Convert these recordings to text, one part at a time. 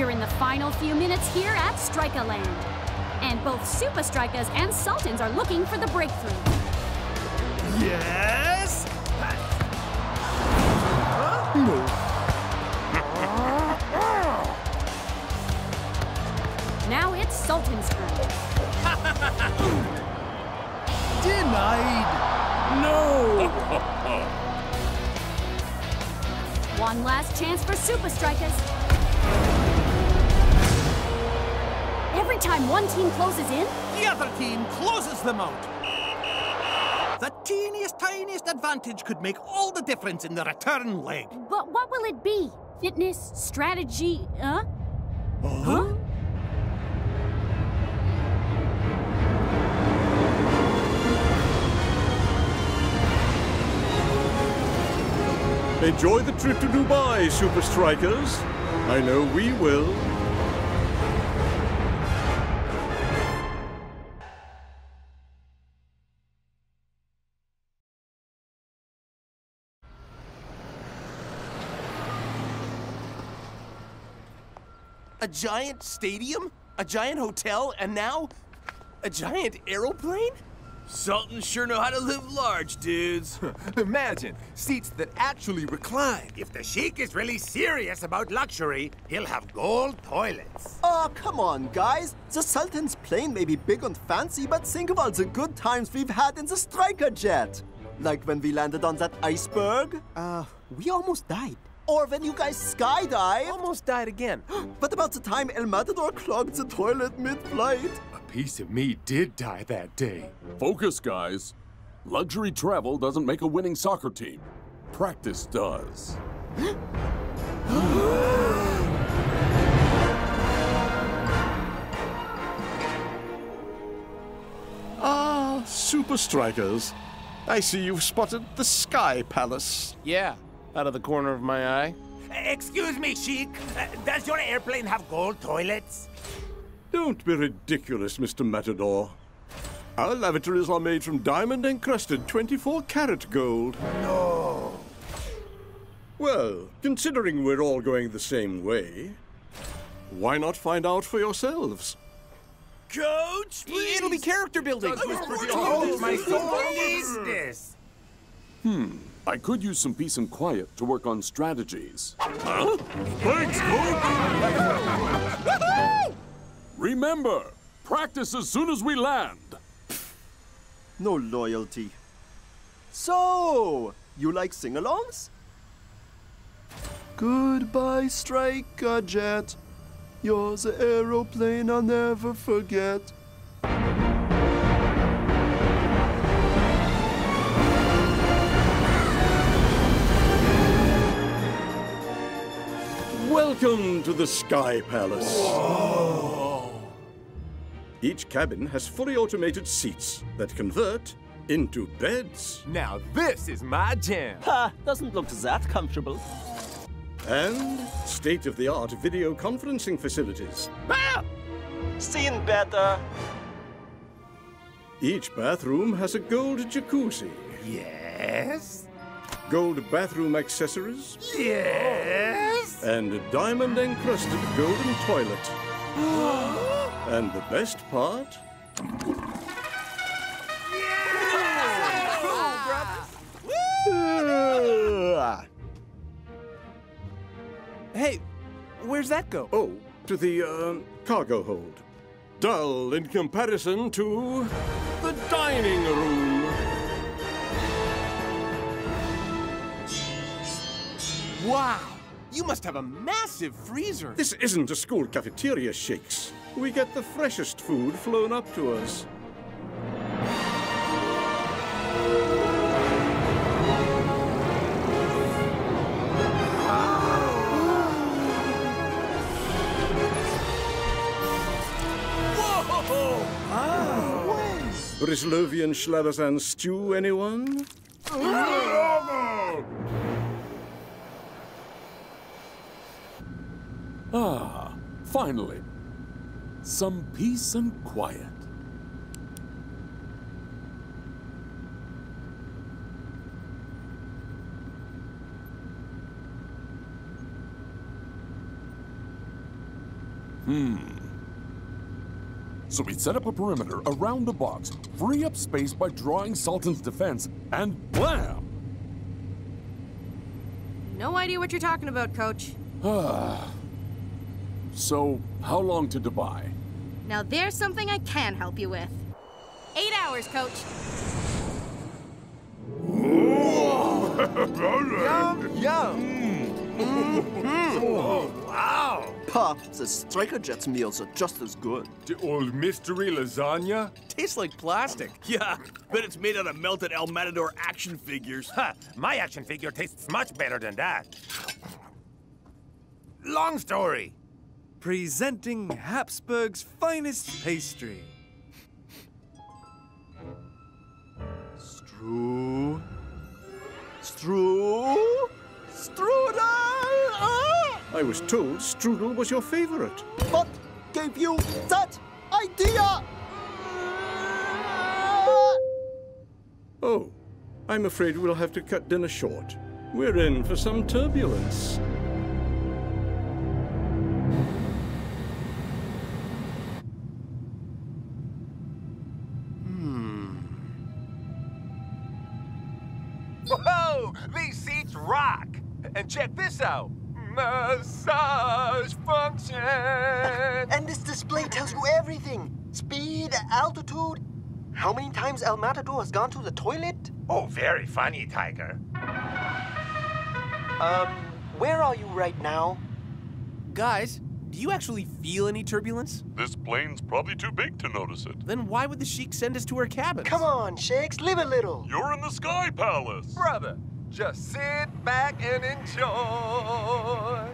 We're in the final few minutes here at Strikerland. And both Supa Strikas and Sultans are looking for the breakthrough. Yes? No. Now it's Sultan's turn. Denied. No. One last chance for Supa Strikas. Every time one team closes in, The other team closes them out. The teeniest, tiniest advantage could make all the difference in the return leg. but what will it be? Fitness, strategy, huh? Huh? Enjoy the trip to Dubai, Supa Strikas. I know we will. A giant stadium? A giant hotel? And now, a giant aeroplane? Sultans sure know how to live large, dudes. Imagine, seats that actually recline. If the Sheik is really serious about luxury, he'll have gold toilets. Oh, come on, guys. The Sultan's plane may be big and fancy, but think of all the good times we've had in the Striker jet. Like when we landed on that iceberg. Uh, we almost died. Or when you guys skydived. Almost died again. What about the time El Matador clogged the toilet mid-flight? A piece of me did die that day. Focus, guys. Luxury travel doesn't make a winning soccer team. Practice does. Ah, Supa Strikas. I see you've spotted the Sky Palace. Yeah, out of the corner of my eye. Excuse me, Sheik. Uh, does your airplane have gold toilets? Don't be ridiculous, Mr. Matador. Our lavatories are made from diamond encrusted 24 karat gold. No. Well, considering we're all going the same way, why not find out for yourselves? Coach, please. It'll be character building. Oh, my soul needs this. I could use some peace and quiet to work on strategies. Huh? Thanks, Coach! Remember, practice as soon as we land. No loyalty. So, you like sing-alongs? Goodbye, Striker Jet. You're the aeroplane I'll never forget. Welcome to the Sky Palace. Each cabin has fully automated seats that convert into beds Now this is my jam. Ha! Doesn't look that comfortable. and state-of-the-art video conferencing facilities. Seen better. Each bathroom has a gold jacuzzi, Yes? gold bathroom accessories, Yes? And a diamond encrusted golden toilet. and the best part? Ah. Hey, where's that go? Oh, to the um, cargo hold. Dull in comparison to the dining room. Wow, you must have a massive freezer. This isn't a school cafeteria, Shakes. We get the freshest food flown up to us. Brislovian Schlabazan stew, anyone? Ah, finally. Some peace and quiet. Hmm. So we set up a perimeter around the box, free up space by drawing Sultan's defense, and blam! No idea what you're talking about, Coach. So, how long to Dubai? Now there's something I can help you with. Eight hours, Coach. Yum! Mm. Mm. Wow! Pa, the Striker Jet's meals are just as good. The old mystery lasagna? Tastes like plastic. Yeah, but it's made out of melted El Matador action figures. Ha! My action figure tastes much better than that. Long story. Presenting Habsburg's finest pastry. Stru. Stru. Strudel! Ah! I was told strudel was your favorite. What gave you that idea? Oh, I'm afraid we'll have to cut dinner short. We're in for some turbulence. Check this out. Massage function! And this display tells you everything speed, altitude. How many times El Matador has gone to the toilet? Oh, very funny, Tiger. Um, where are you right now? Guys, do you actually feel any turbulence? This plane's probably too big to notice it. Then why would the Sheik send us to her cabin? Come on, Shakes, live a little. You're in the Sky Palace! Brother, just sit back and enjoy.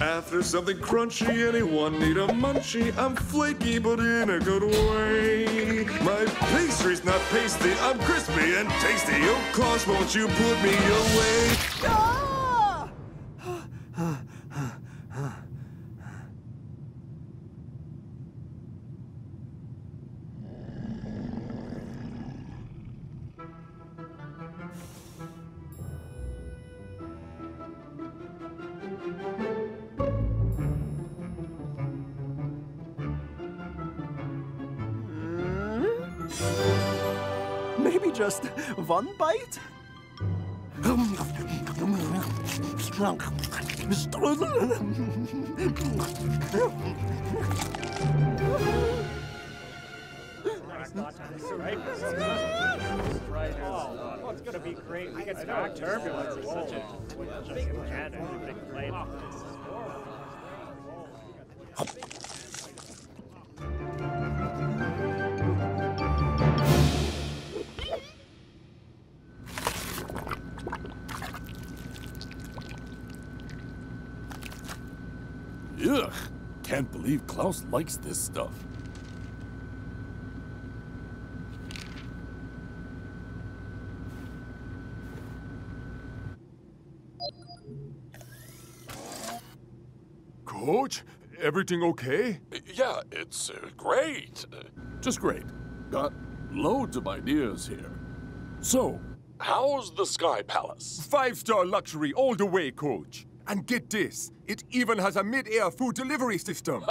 After something crunchy, anyone need a munchie? I'm flaky, but in a good way. My pastry's not pasty, I'm crispy and tasty. Oh, Klaus, won't you put me away? Just one bite? it's gonna be great. We get turbulence. Such a big advantage, big. Klaus likes this stuff. Coach, everything okay? Yeah, it's uh, great. Just great. Got loads of ideas here. So, how's the Sky Palace? Five star luxury all the way, coach. And get this, it even has a mid air food delivery system.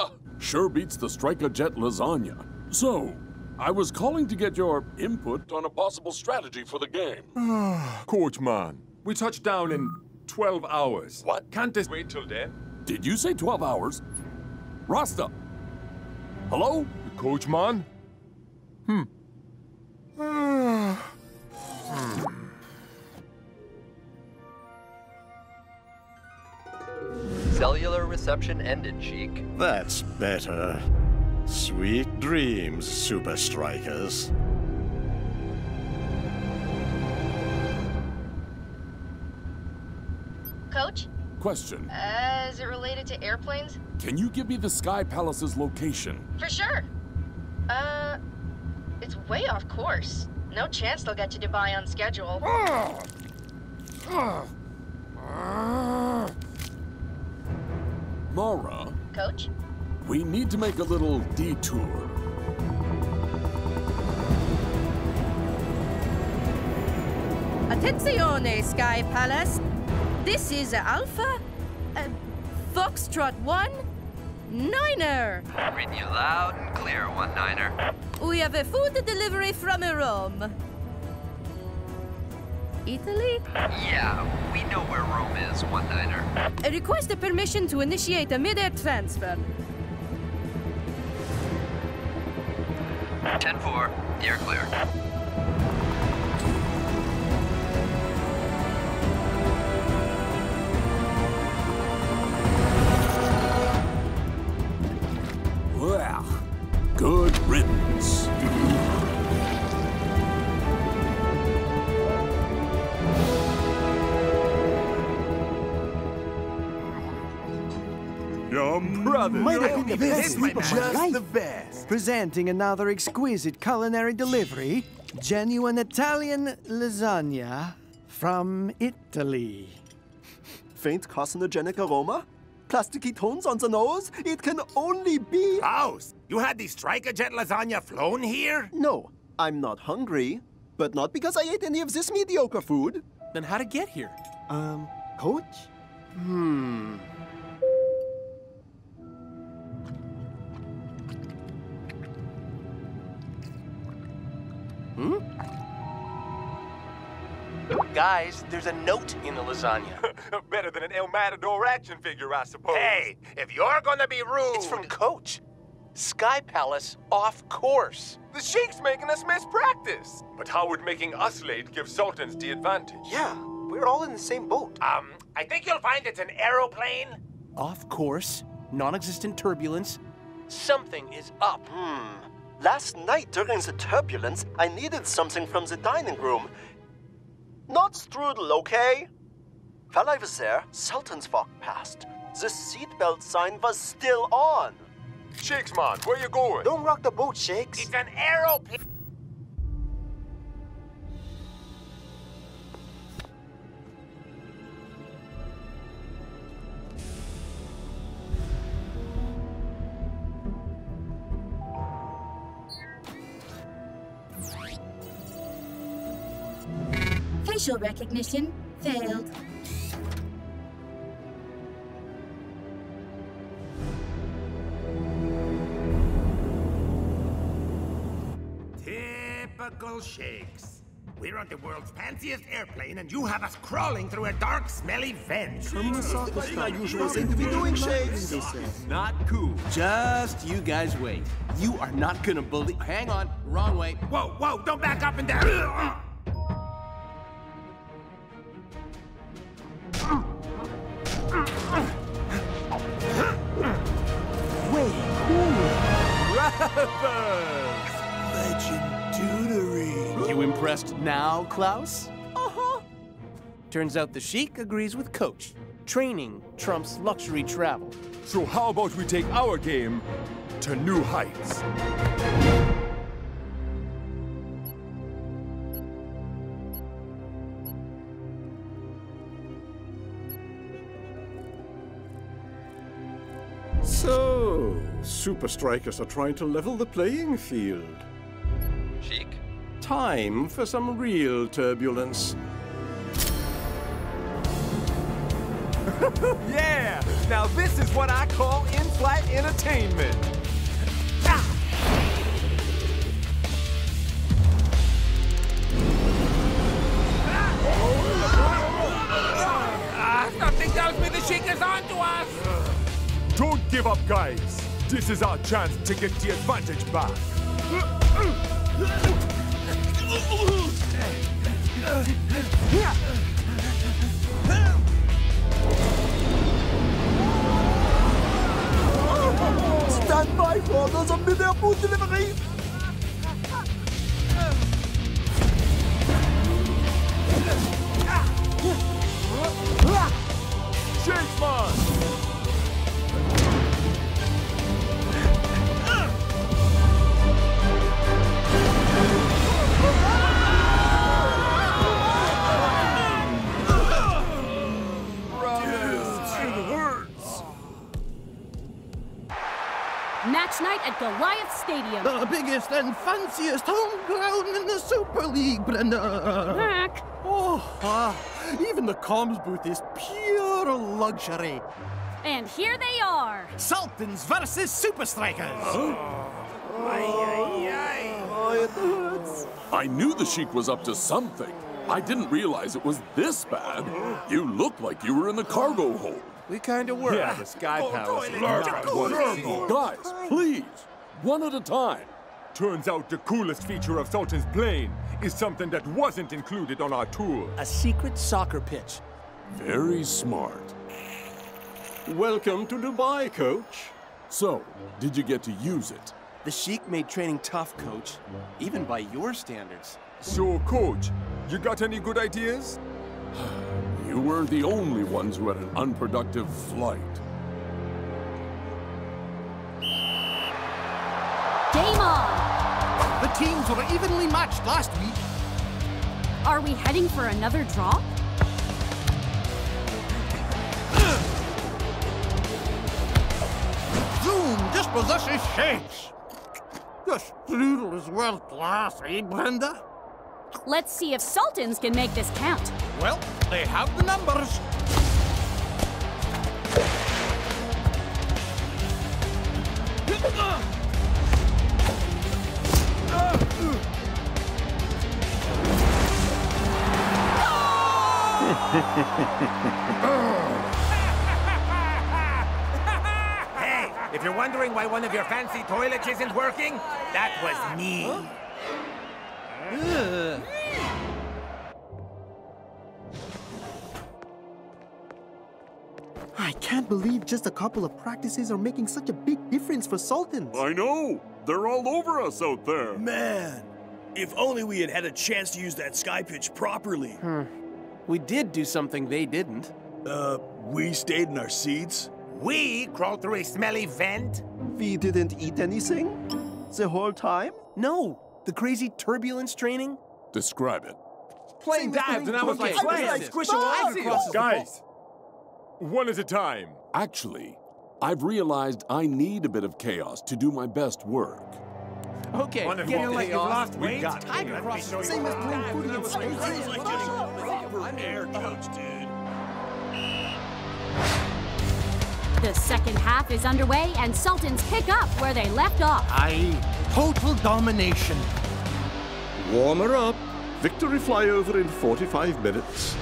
Sure beats the Striker Jet lasagna. So, I was calling to get your input on a possible strategy for the game. coach, man, we touch down in 12 hours. What? Can't this wait till then? Did you say 12 hours? Rasta. Hello? Coach, man? Hmm. Cellular reception ended, Sheik. That's better. Sweet dreams, Supa Strikas. Coach, Question. uh, is it related to airplanes? Can you give me the Sky Palace's location? For sure. Uh, it's way off course. No chance they'll get to Dubai on schedule. Mara, Coach? we need to make a little detour. Attenzione, Sky Palace. This is Alpha uh, Foxtrot 1 Niner. Reading you loud and clear, one niner. We have a food delivery from a Rome. Italy? Yeah, we know where Rome is, one niner. A request a permission to initiate a mid-air transfer. 10-4, you're clear. Well, good riddance. Yum. Brother, Might have yum. been the best This sleep of my just life. the best. Presenting another exquisite culinary delivery, genuine Italian lasagna from Italy. Faint carcinogenic aroma? Plasticky tones on the nose? It can only be. House, you had the Striker Jet lasagna flown here? No, I'm not hungry. But not because I ate any of this mediocre food. Then how'd it get here? Um, coach? Hmm. Hmm? Guys, there's a note in the lasagna. Better than an El Matador action figure, I suppose. Hey, if you're gonna be rude. It's from Coach. Sky Palace off course. The Sheik's making us miss practice. But how would making us late give Sultans the advantage? Yeah, we're all in the same boat. Um, I think you'll find it's an aeroplane. Off course, non existent turbulence. Something is up. Hmm. Last night during the turbulence, I needed something from the dining room. Not strudel, okay? While I was there, Sultans walked past. The seatbelt sign was still on. Shakes, man, where you going? Don't rock the boat, Shakes. It's an aeroplane. Facial recognition failed. Typical shakes. We're on the world's fanciest airplane, and you have us crawling through a dark, smelly vent. usual thing to be doing, Shakes. Not cool. Just you guys wait. You are not gonna believe. Hang on, wrong way. Whoa, whoa, don't back up and down. Legendary. You impressed now, Klaus? Uh huh. Turns out the Sheik agrees with Coach. Training trumps luxury travel. So how about we take our game to new heights? So, Supa Strikas are trying to level the playing field. Sheik? Time for some real turbulence. yeah! Now this is what I call in-flight entertainment. Ah, something tells me the Sheik is on to us. Don't give up, guys. This is our chance to get the advantage back. Stand by for of mid-air food delivery. Shakes, man! match night at Goliath Stadium. The biggest and fanciest home ground in the Super League, Brenda. Mac. Oh, ah, even the comms booth is pure luxury. And here they are. Sultans versus Supa Strikas. I knew the Sheik was up to something. I didn't realize it was this bad. You looked like you were in the cargo hold. We kind of were. Yeah, the Sky Palace. Guys, please, one at a time. Turns out the coolest feature of Sultan's plane is something that wasn't included on our tour. A secret soccer pitch. Very smart. Welcome to Dubai, coach. So, did you get to use it? The Sheik made training tough, coach. Even by your standards. So, coach, you got any good ideas? You weren't the only ones who had an unproductive flight. Game on. The teams were evenly matched last week. Are we heading for another draw? Zoom dispossesses Shakes. The strudel is world class, eh, Brenda? Let's see if Sultans can make this count. Well, they have the numbers. Hey, if you're wondering why one of your fancy toilets isn't working, that was me. I can't believe just a couple of practices are making such a big difference for Sultans. I know! They're all over us out there! Man, if only we had had a chance to use that sky pitch properly. Hmm. We did do something they didn't. Uh, we stayed in our seats? We crawled through a smelly vent? We didn't eat anything? The whole time? No! The crazy turbulence training? Describe it. Plane dived and I was like, I was like, squish "Fuck!" across the Guys, one at a time. Actually, I've realized I need a bit of chaos to do my best work. Okay, One get you it like you've lost We weight? got it. Tiger Let me cross show you Same as playing footy in space. It's like getting air coach, dude. The second half is underway, and Sultans pick up where they left off. Aye, total domination. Warmer up. Victory flyover in 45 minutes.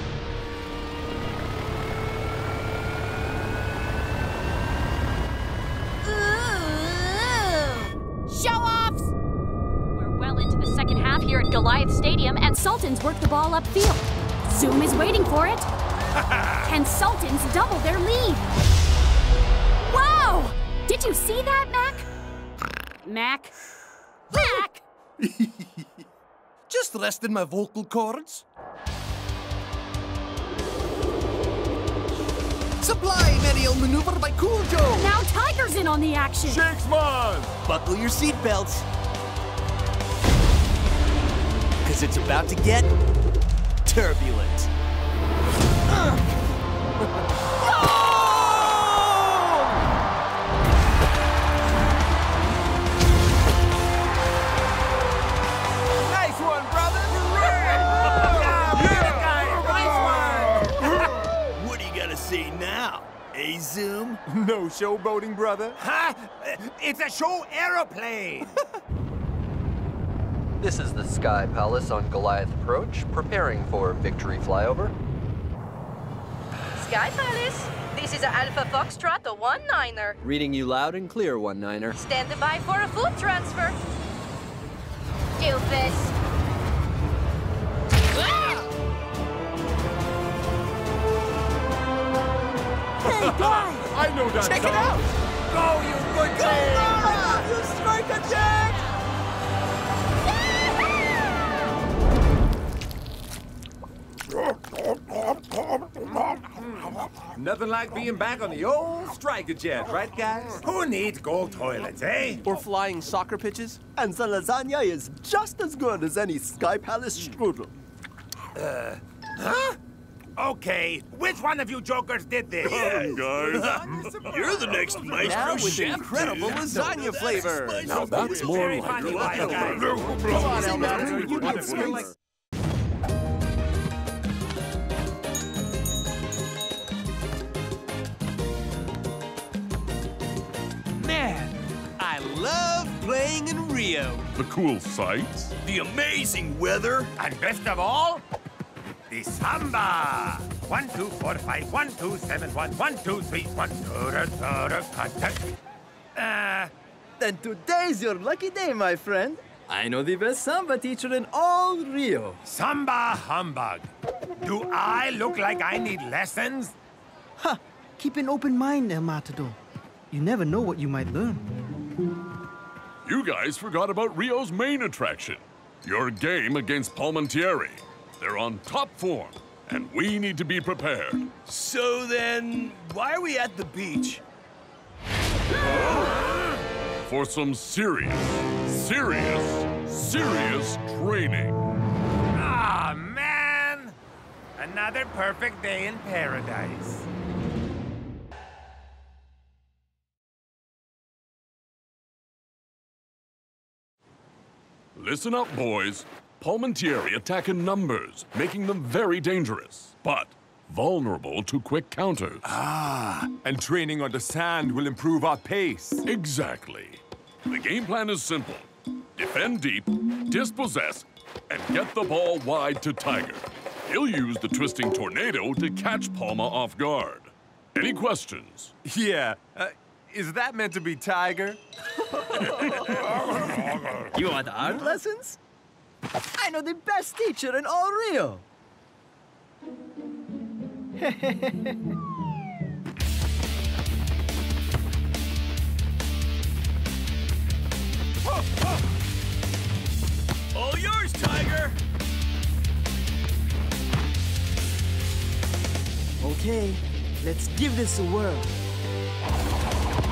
Sultans work the ball upfield. Zoom is waiting for it. Can Sultans double their lead? Wow! Did you see that, Mac? Mac? Mac! Just resting my vocal cords. Supply aerial maneuver by Cool Joe. Now Tiger's in on the action. Shakesman! Buckle your seatbelts. Because it's about to get turbulent. Nice one, brother! yeah, Nice one! What do you gotta say now? Eh, Zoom? No showboating, brother. Huh? It's a show aeroplane! This is the Sky Palace on Goliath Approach, preparing for victory flyover. Sky Palace. This is a Alpha Foxtrot, a one niner. Reading you loud and clear, one niner. Standing by for a food transfer. Doofus. Hey, guys! I know that Check it out! Go, you good Go, thing! You strike a Nothing like being back on the old striker jet, right, guys? Who needs gold toilets, eh? Or flying soccer pitches? And the lasagna is just as good as any Sky Palace strudel. Uh, huh? Okay, which one of you jokers did this? Come, guys. You're the next maestro Now with chef. incredible lasagna flavor. Now that's more Very like funny, it. Come on, El Matador, you can playing. The cool sights, The amazing weather. And best of all, the samba. One, two, four, five, one, two, seven, one, one, two, three, one, two, da, da, da, contact. Uh, Then today's your lucky day, my friend. I know the best samba teacher in all Rio. samba humbug. Do I look like I need lessons? Ha! Keep an open mind, El Matador. You never know what you might learn. You guys forgot about Rio's main attraction. Your game against Palmentieri. They're on top form, and we need to be prepared. So then, why are we at the beach? for some serious, serious, serious training. Ah, man! Another perfect day in paradise. Listen up, boys. Palmentieri attack in numbers, making them very dangerous, but vulnerable to quick counters. Ah, and training on the sand will improve our pace. Exactly. The game plan is simple. Defend deep, dispossess, and get the ball wide to Tiger. He'll use the twisting tornado to catch Palma off guard. Any questions? Yeah, uh, is that meant to be Tiger? You want art lessons? I know the best teacher in all Rio. All yours, Tiger. Okay, let's give this a whirl. Hmm. Twisting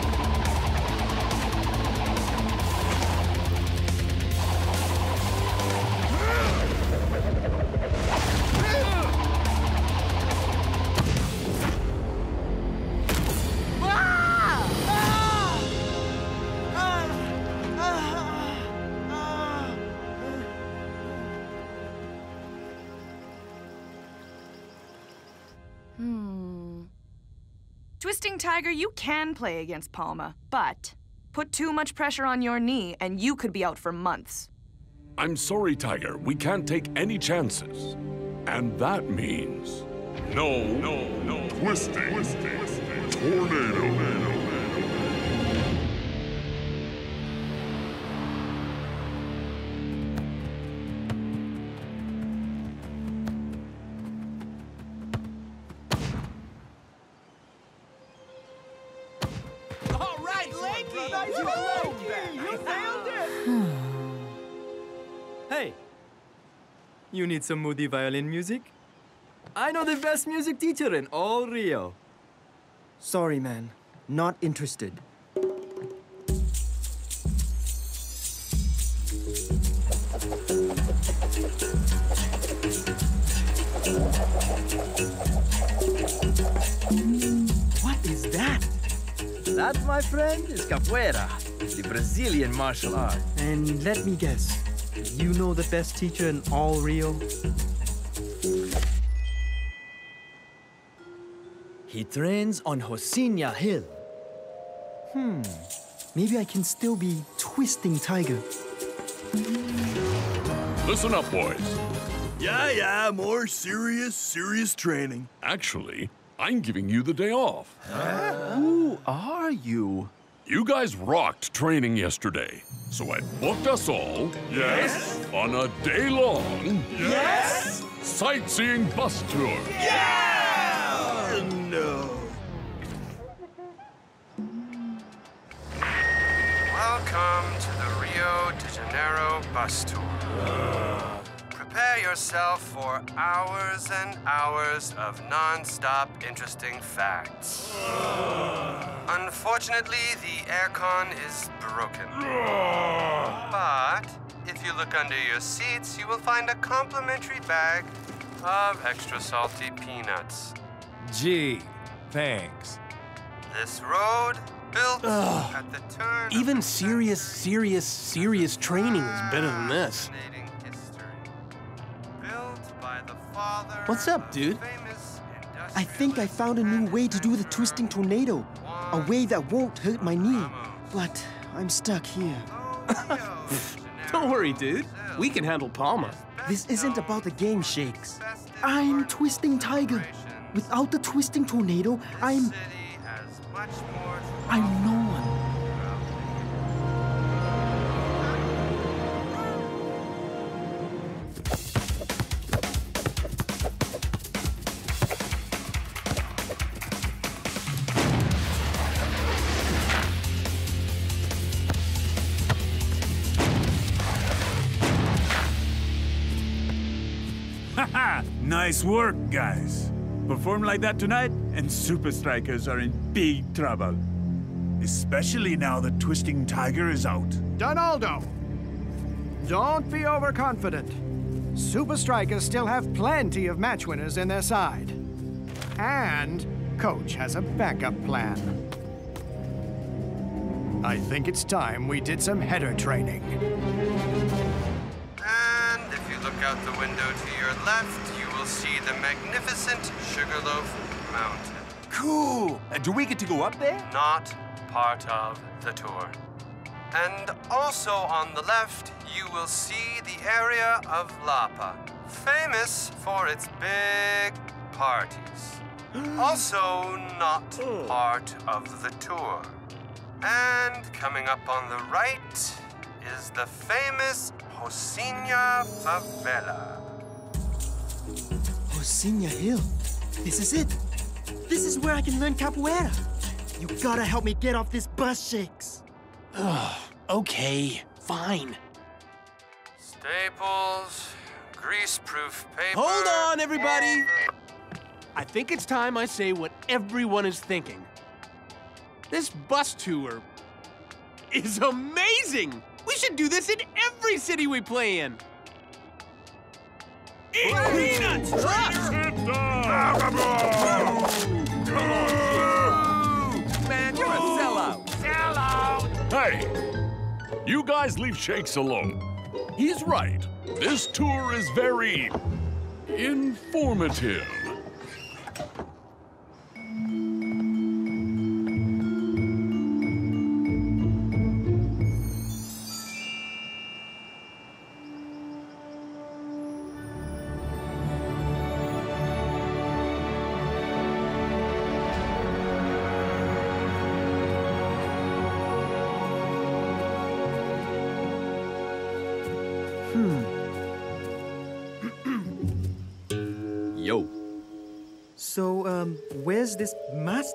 Tiger, you can play against Palma, but put too much pressure on your knee and you could be out for months. I'm sorry, Tiger. We can't take any chances. And that means no, no, no Twisting. Tornado. All need some moody violin music? I know the best music teacher in all Rio. Sorry, man. Not interested. What is that? That, my friend, is capoeira, the Brazilian martial art. And let me guess, you know the best teacher in all Rio? He trains on Rocinha Hill. Hmm. Maybe I can still be twisting Tiger. Listen up, boys. Yeah, yeah, more serious, serious training. Actually, I'm giving you the day off. Who are you? You guys rocked training yesterday, so I booked us all. Yes. On a day long. Yes. Sightseeing bus tour. Yeah! No. Welcome to the Rio de Janeiro bus tour. Uh. Prepare yourself for hours and hours of non-stop interesting facts. Unfortunately, the aircon is broken. But if you look under your seats, you will find a complimentary bag of extra salty peanuts. Gee, thanks. This road, built Ugh. at the turn Even serious, serious, serious training is better than this. What's up, dude? I think I found a new way to do the twisting tornado. A way that won't hurt my knee. But I'm stuck here. Don't worry, dude. We can handle Palma. This isn't about the game, Shakes. I'm Twisting Tiger. Without the twisting tornado, I'm. I'm no nice work, guys. Perform like that tonight, and Supa Strikas are in big trouble. Especially now that Twisting Tiger is out. Donaldo! Don't be overconfident. Supa Strikas still have plenty of match winners in their side. And Coach has a backup plan. I think it's time we did some header training. And if you look out the window to your left, you will see the magnificent Sugarloaf Mountain. Cool! Uh, do we get to go up there? Not part of the tour. And also on the left, you will see the area of Lapa, famous for its big parties. Also not part of the tour. And coming up on the right is the famous Rocinha Favela. Oh, Rocinha Hill. This is it. This is where I can learn capoeira. You gotta help me get off this bus, Shakes. Okay, fine. Staples, grease-proof paper. Hold on, everybody! I think it's time I say what everyone is thinking. This bus tour is amazing! We should do this in every city we play in! Eat peanuts! Man, you're a sellout. Sellout! Hey, you guys leave Shakes alone. He's right. This tour is very informative.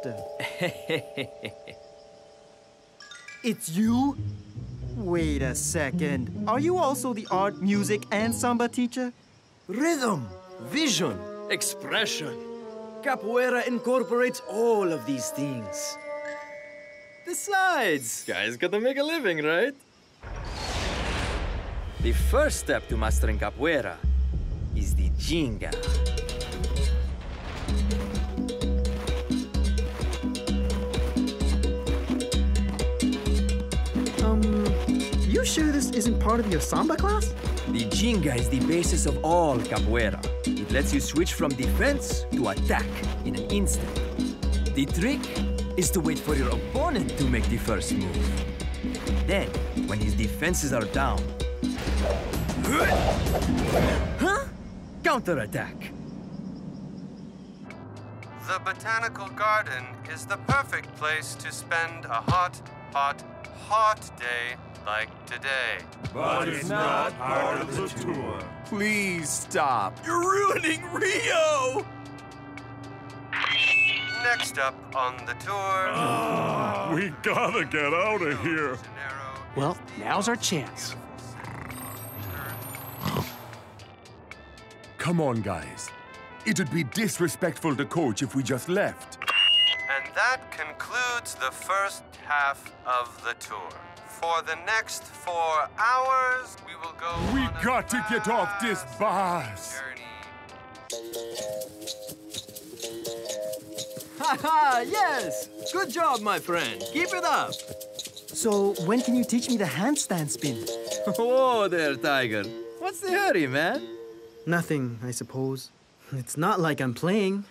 Master? It's you? Wait a second. Are you also the art, music, and samba teacher? Rhythm, vision, expression. Capoeira incorporates all of these things. Besides, guys gotta make a living, right? The first step to mastering capoeira is the ginga. You sure this isn't part of your samba class? The ginga is the basis of all capoeira. It lets you switch from defense to attack in an instant. The trick is to wait for your opponent to make the first move. Then, when his defenses are down, huh? Counterattack. The Botanical Garden is the perfect place to spend a hot, hot, hot day like today. But it's not part of the tour. Please stop. You're ruining Rio! Next up on the tour. Ah, we gotta get out of here. Well, now's our chance. Come on, guys. It'd be disrespectful to coach if we just left. And that concludes the first half of the tour. For the next four hours, we will go. We got to get off this bus. Ha ha! Yes! Good job, my friend. Keep it up. So, when can you teach me the handstand spin? oh, there, Tiger. What's the hurry, man? Nothing, I suppose. It's not like I'm playing.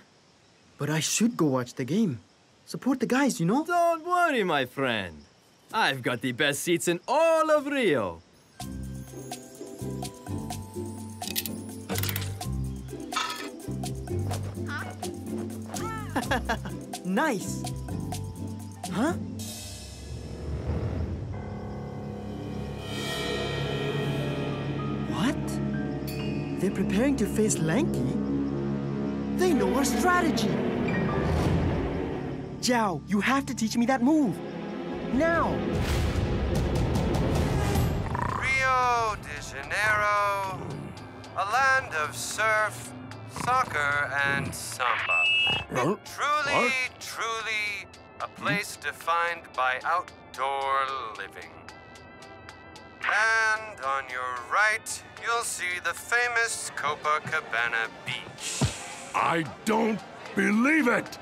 But I should go watch the game. Support the guys, you know? Don't worry, my friend. I've got the best seats in all of Rio. nice. Huh? What? They're preparing to face Lanky? They know our strategy. Zhao, you have to teach me that move. Now. Rio de Janeiro, a land of surf, soccer, and samba. Truly, truly a place defined by outdoor living. And on your right, you'll see the famous Copacabana beach. I don't believe it!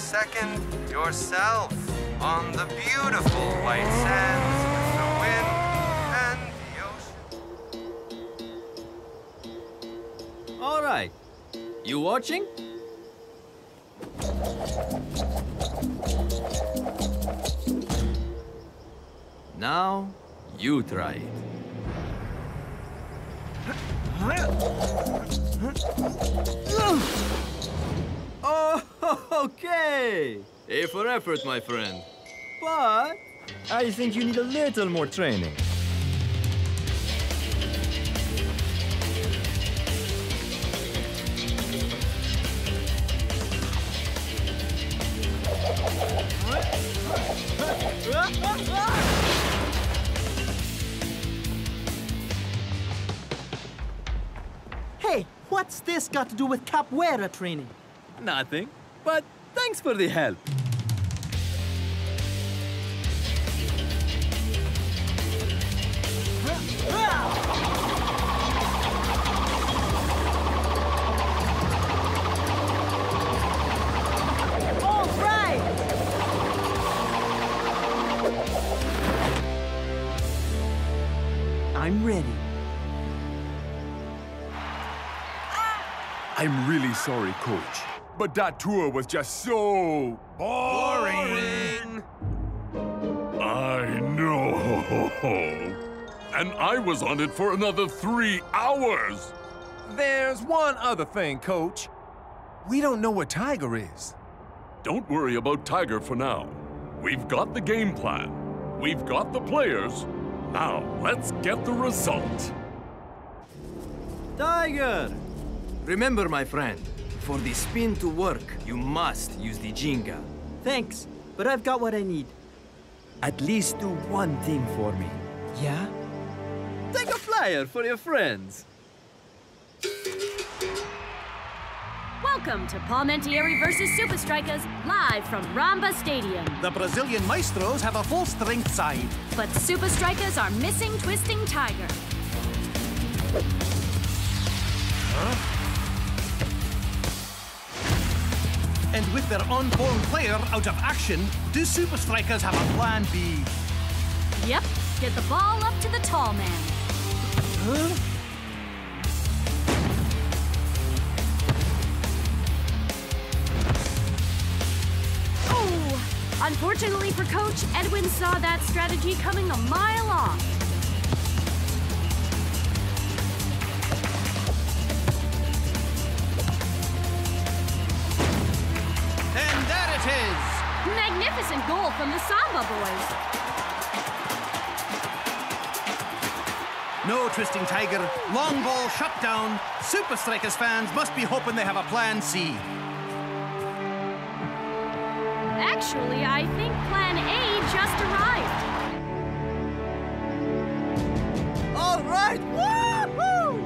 Second yourself on the beautiful white sands with the wind and the ocean. All right. You watching? Now, you try it. Oh, okay. A for effort, my friend. But I think you need a little more training. Hey, what's this got to do with capoeira training? Nothing. But thanks for the help. All right! I'm ready. I'm really sorry, Coach. But that tour was just so... Boring! I know. And I was on it for another three hours. There's one other thing, Coach. We don't know where Tiger is. Don't worry about Tiger for now. We've got the game plan. We've got the players. Now, let's get the result. Tiger! Remember, my friend, for the spin to work, you must use the ginga. Thanks, but I've got what I need. At least do one thing for me. Yeah? Take a flyer for your friends. Welcome to Palmentieri versus Supa Strikas, live from Ramba Stadium. The Brazilian Maestros have a full-strength side. But Supa Strikas are missing Twisting Tiger. And with their on-form player out of action, do Supa Strikas have a plan B? Yep, get the ball up to the tall man. Huh? Oh! Unfortunately for Coach, Edwin saw that strategy coming a mile off. There it is! Magnificent goal from the Samba boys. No twisting tiger, long ball shut down. Supa Strikas fans must be hoping they have a plan C. Actually, I think Plan A just arrived. All right! Woohoo!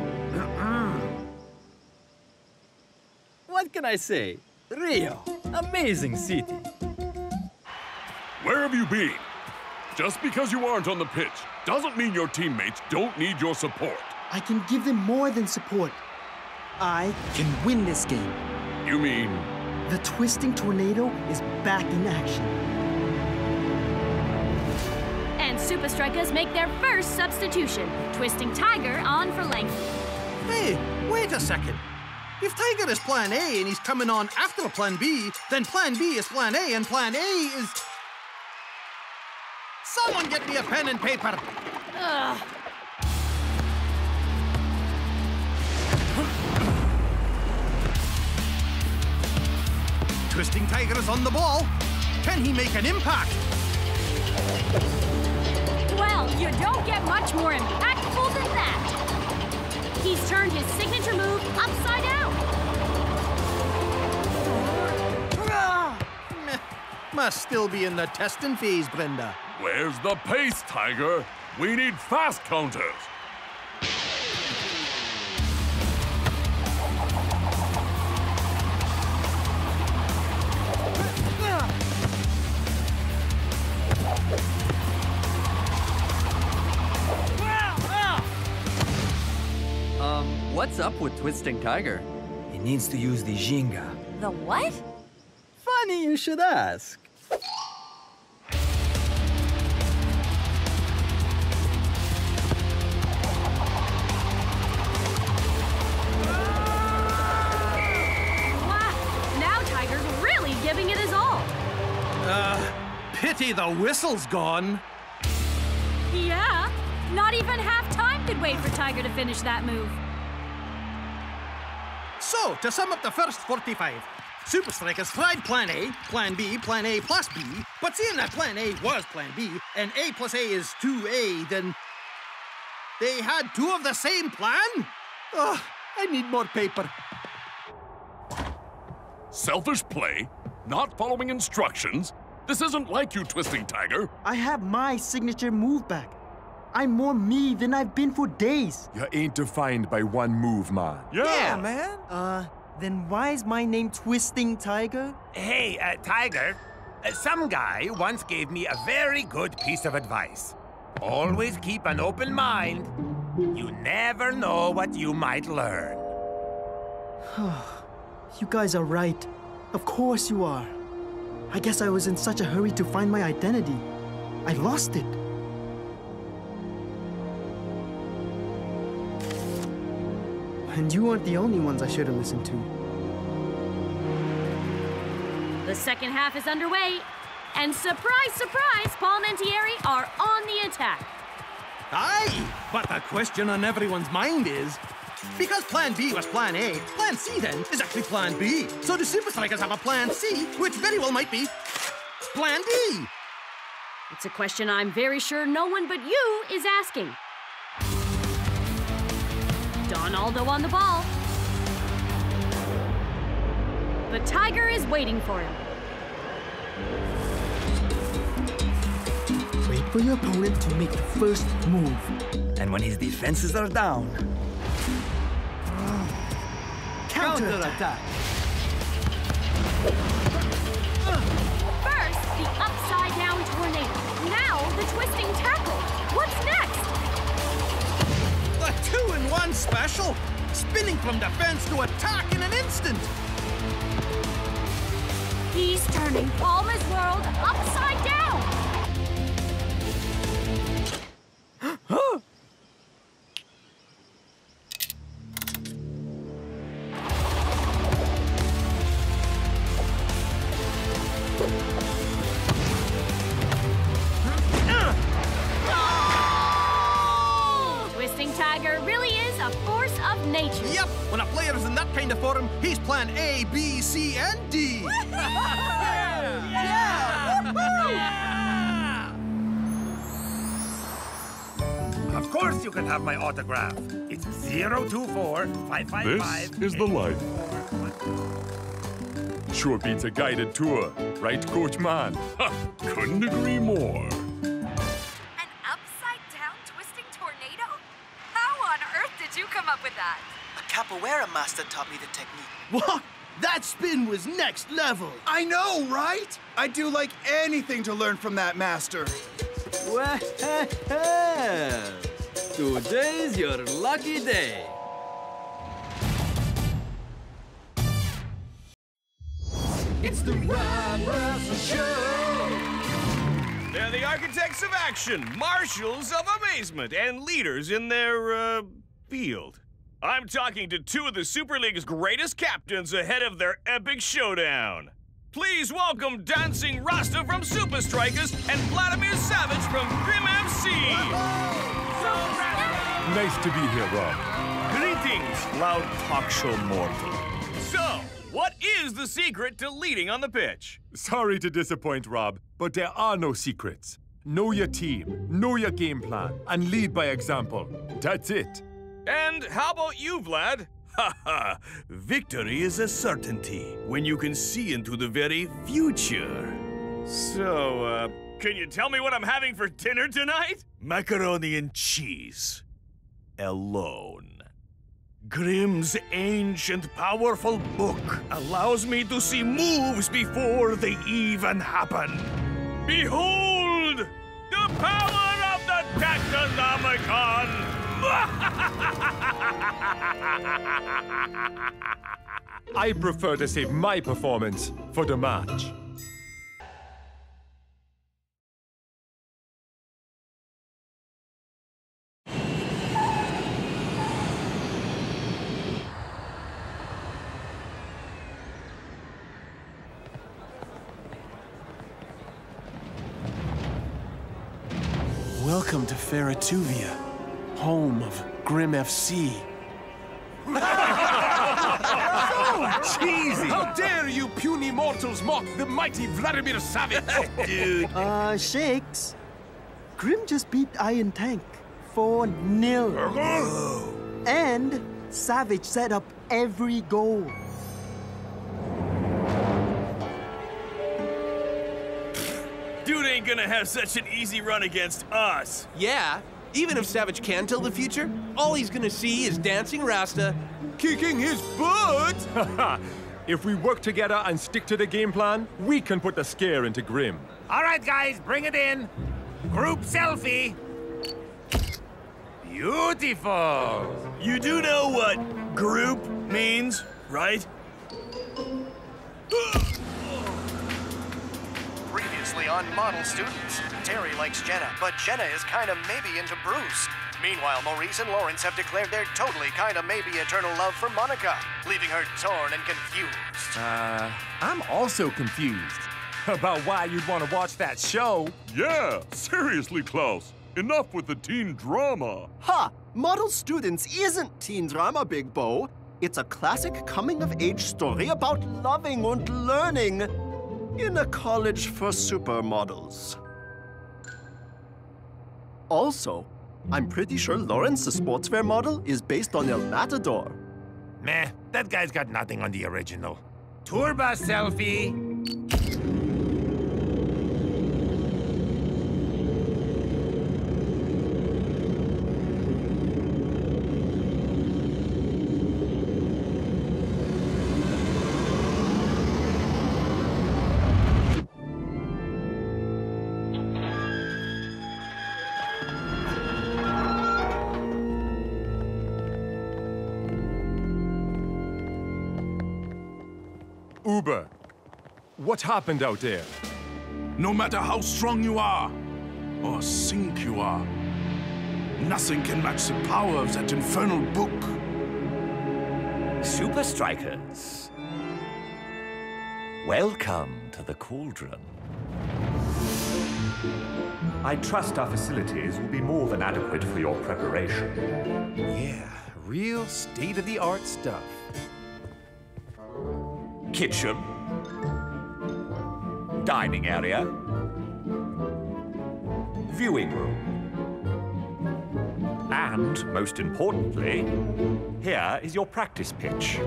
what can I say? Rio, amazing city. Where have you been? Just because you aren't on the pitch doesn't mean your teammates don't need your support. I can give them more than support. I can win this game. You mean The twisting tornado is back in action. And Supa Strikas make their first substitution. Twisting Tiger on for length. Hey, wait a second. If Tiger is plan A and he's coming on after plan B, then plan B is plan A and plan A is. Someone get me a pen and paper. Ugh. Twisting Tiger is on the ball. Can he make an impact? Well, you don't get much more impactful than that. He's turned his signature move upside down. Must still be in the testing phase, Brenda. where's the pace, Tiger? We need fast counters. What's up with Twisting Tiger? He needs to use the ginga. The what? Funny you should ask. Now Tiger's really giving it his all. Uh, pity the whistle's gone. Yeah, not even half time could wait for Tiger to finish that move. So, to sum up the first 45, Supa Strikas tried Plan A, Plan B, Plan A plus B, but seeing that Plan A was Plan B, and A plus A is 2A, then they had two of the same plan? Ugh, I need more paper. Selfish play? Not following instructions? This isn't like you, Twisting Tiger. I have my signature move back. I'm more me than I've been for days. You ain't defined by one move, man. Yeah, man. Uh, then why is my name Twisting Tiger? Hey, uh, Tiger, uh, some guy once gave me a very good piece of advice. Always keep an open mind. You never know what you might learn. you guys are right. Of course you are. I guess I was in such a hurry to find my identity. I lost it. And you aren't the only ones I should have listened to. The second half is underway, and surprise, surprise, Paul Mentieri are on the attack. Aye, but the question on everyone's mind is because Plan B was Plan A, Plan C then is actually Plan B. So do Supa Strikas have a Plan C, which very well might be Plan D? It's a question I'm very sure no one but you is asking. Donaldo on the ball. The Tiger is waiting for him. Wait for your opponent to make the first move. And when his defenses are down, Counter-attack. First, the upside down tornado. Now, the twisting tackle. What's next? Two-in-one special, spinning from defense to attack in an instant. He's turning Palma's world upside down. My autograph. It's 024 This is the life. Sure beats a guided tour, right, Coach Man? Ha, couldn't agree more. An upside down twisting tornado? How on earth did you come up with that? A capoeira master taught me the technique. What? That spin was next level. I know, right? I'd do like anything to learn from that master. Well, today's your lucky day. It's the Rob Russell Show. They're the architects of action, marshals of amazement, and leaders in their, uh, field. I'm talking to two of the Super League's greatest captains ahead of their epic showdown. Please welcome Dancing Rasta from Supa Strikas and Vladimir Savage from Grim FC. Nice to be here, Rob. Greetings, loud talk show mortal. So, what is the secret to leading on the pitch? Sorry to disappoint, Rob, but there are no secrets. Know your team, know your game plan, and lead by example. That's it. And how about you, Vlad? Ha ha! Victory is a certainty when you can see into the very future. So, uh, can you tell me what I'm having for dinner tonight? Macaroni and cheese. Alone. Grim's ancient, powerful book allows me to see moves before they even happen. Behold! The power of the Tactonomicon! I prefer to save my performance for the match. Welcome to Ferratuvia, home of Grim FC. so cheesy! How dare you puny mortals mock the mighty Vladimir Savage! Dude. Uh, Shakes. Grim just beat Iron Tank 4 0. And Savage set up every goal. Dude ain't gonna have such an easy run against us. Yeah, even if Savage can tell the future, all he's gonna see is Dancing Rasta kicking his butt! if we work together and stick to the game plan, we can put the scare into Grim. All right, guys, bring it in. Group selfie. Beautiful. You do know what group means, right? Previously on Model Students, Terry likes Jenna, but Jenna is kinda maybe into Bruce. Meanwhile, Maurice and Lawrence have declared their totally kinda maybe eternal love for Monica, leaving her torn and confused. Uh, I'm also confused about why you'd want to watch that show. Yeah, seriously, Klaus. Enough with the teen drama. Ha! Model Students isn't teen drama, Big Bo. It's a classic coming-of-age story about loving and learning in a college for supermodels. Also, I'm pretty sure Lawrence, the sportswear model, is based on El Matador. Meh, that guy's got nothing on the original. Tour bus selfie. Uber, what happened out there? No matter how strong you are, or sink you are, nothing can match the power of that infernal book. Supa Strikas. Welcome to the Cauldron. I trust our facilities will be more than adequate for your preparation. Yeah, real state-of-the-art stuff. Kitchen. Dining area. Viewing room. And, most importantly, here is your practice pitch.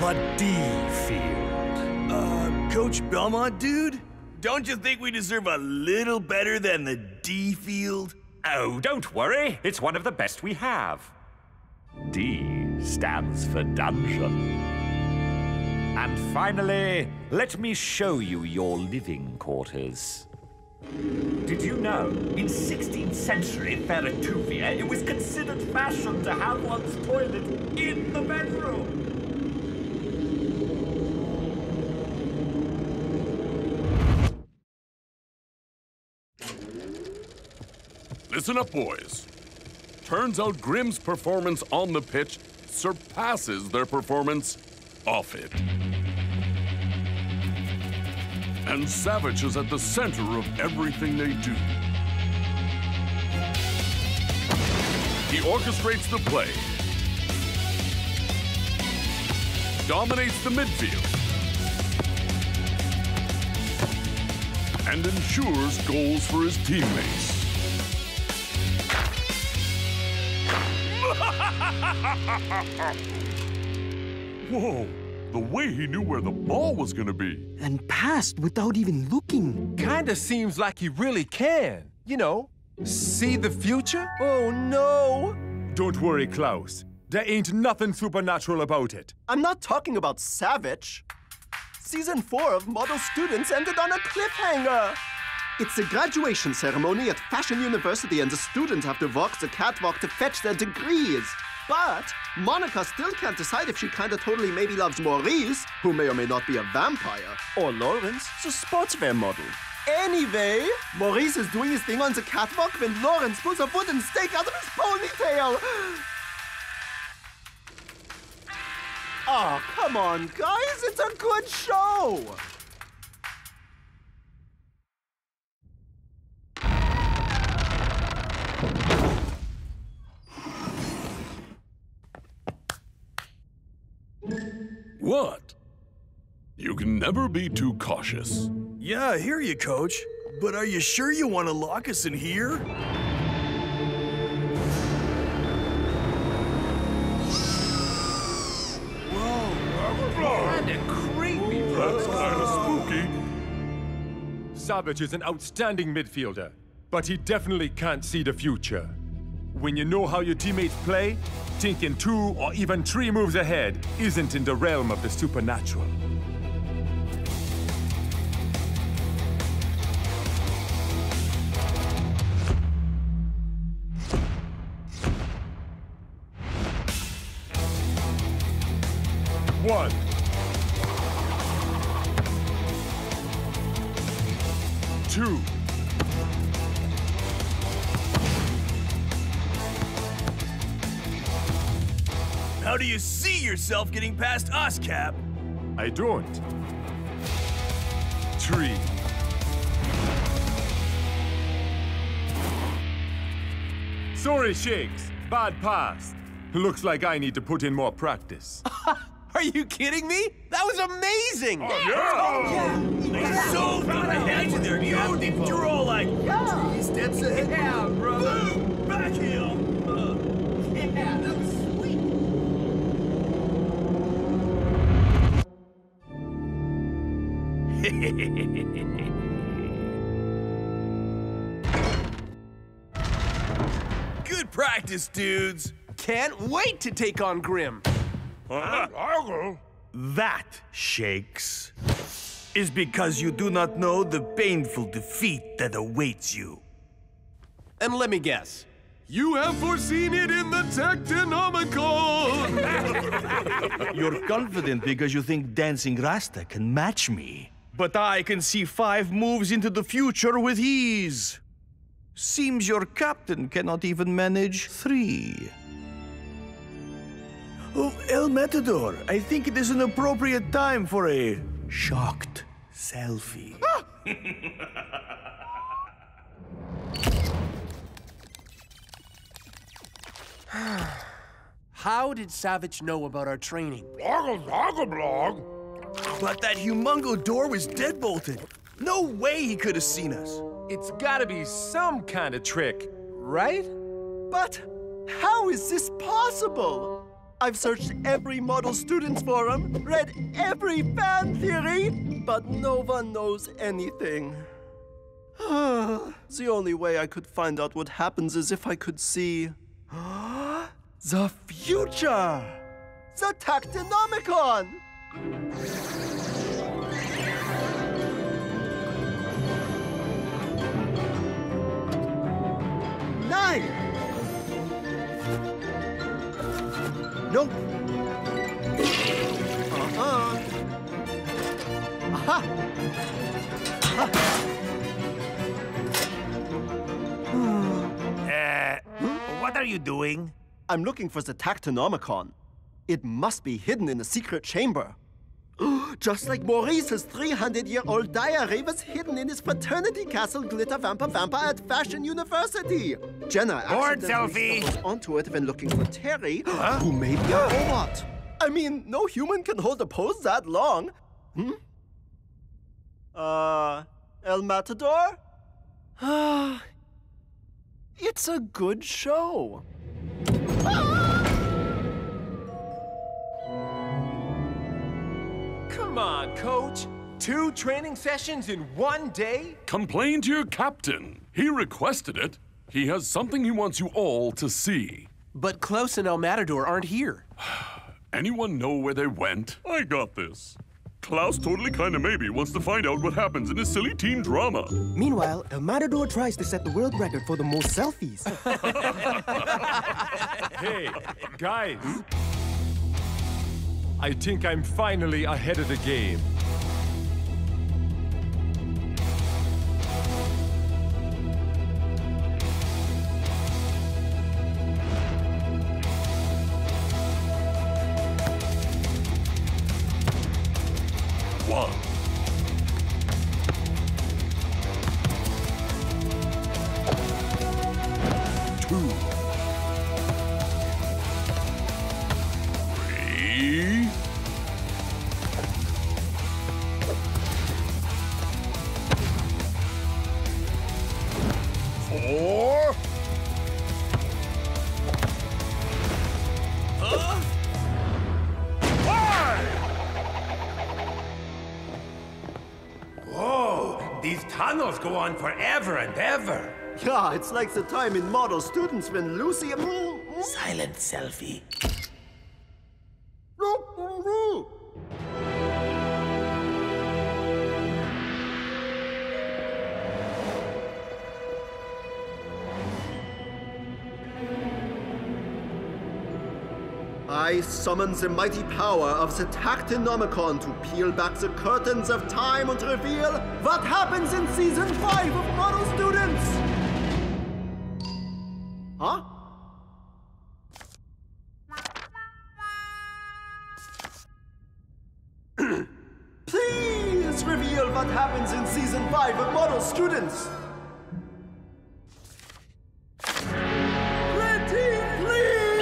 The D field. Uh, Coach Belmont, dude? Don't you think we deserve a little better than the D field? Oh, don't worry. It's one of the best we have. D stands for dungeon. And finally, let me show you your living quarters. Did you know, in 16th century Ferretuvia, it was considered fashion to have one's toilet in the bedroom? Listen up, boys. Turns out Grim's performance on the pitch surpasses their performance off it. And Savage is at the center of everything they do. He orchestrates the play, dominates the midfield, and ensures goals for his teammates. Whoa, the way he knew where the ball was gonna be. And passed without even looking. Kinda seems like he really can. You know, see the future? Oh no! Don't worry, Klaus. There ain't nothing supernatural about it. I'm not talking about Savage. Season 4 of Model Students ended on a cliffhanger. It's a graduation ceremony at Fashion University, and the students have to walk the catwalk to fetch their degrees. But Monica still can't decide if she kinda totally maybe loves Maurice, who may or may not be a vampire, or Lawrence, the sportswear model. Anyway, Maurice is doing his thing on the catwalk when Lawrence pulls a wooden stake out of his ponytail. Oh, come on, guys, it's a good show. What? You can never be too cautious. Yeah, I hear you, Coach. But are you sure you want to lock us in here? Kinda creepy, That's kinda spooky. Savage is an outstanding midfielder, but he definitely can't see the future. When you know how your teammates play, thinking two or even three moves ahead isn't in the realm of the supernatural. Yourself getting past us, Cap? I don't. Three. Sorry, Shakes. Bad pass. Looks like I need to put in more practice. Are you kidding me? That was amazing! Oh, yeah. So good. I had you there, dude. You're all like three steps ahead. Yeah, brother. Boom! Back heel. Good practice, dudes. Can't wait to take on Grim. That, Shakes, is because you do not know the painful defeat that awaits you. And let me guess. You have foreseen it in the Tectonomicon! You're confident because you think Dancing Rasta can match me. But I can see five moves into the future with ease. Seems your captain cannot even manage three. Oh, El Matador, I think it is an appropriate time for a shocked selfie. Ah! How did Savage know about our training? But that humongo door was deadbolted. No way he could have seen us. It's gotta be some kind of trick, right? But how is this possible? I've searched every model students forum, read every fan theory, but no one knows anything. the only way I could find out what happens is if I could see the future. The Tactinomicon! Nope. Uh-uh. Aha! Uh, what are you doing? I'm looking for the Tactinomicon. It must be hidden in a secret chamber. Just like Maurice's 300-year-old diary was hidden in his fraternity castle Glitter Vampa Vampa at Fashion University. Jenna Board accidentally stumbles onto it when looking for Terry, who may be a robot. I mean, no human can hold a pose that long. Hmm? Uh, El Matador? It's a good show. Come on, coach. Two training sessions in one day? Complain to your captain. He requested it. He has something he wants you all to see. But Klaus and El Matador aren't here. Anyone know where they went? I got this. Klaus totally kinda maybe wants to find out what happens in his silly teen drama. Meanwhile, El Matador tries to set the world record for the most selfies. Hey, guys. I think I'm finally ahead of the game. It's like the time in Model Students when Lucy... Silent selfie. I summon the mighty power of the Tactinomicon to peel back the curtains of time and reveal what happens in season 5 of Model Students! Huh? Please reveal what happens in season 5 of Model Students! Pretty please!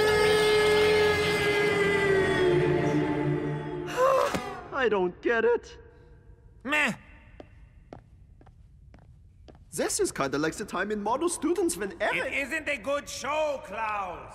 I don't get it. Meh. This is kinda like the time in Model Students when It Eric... isn't a good show, Klaus.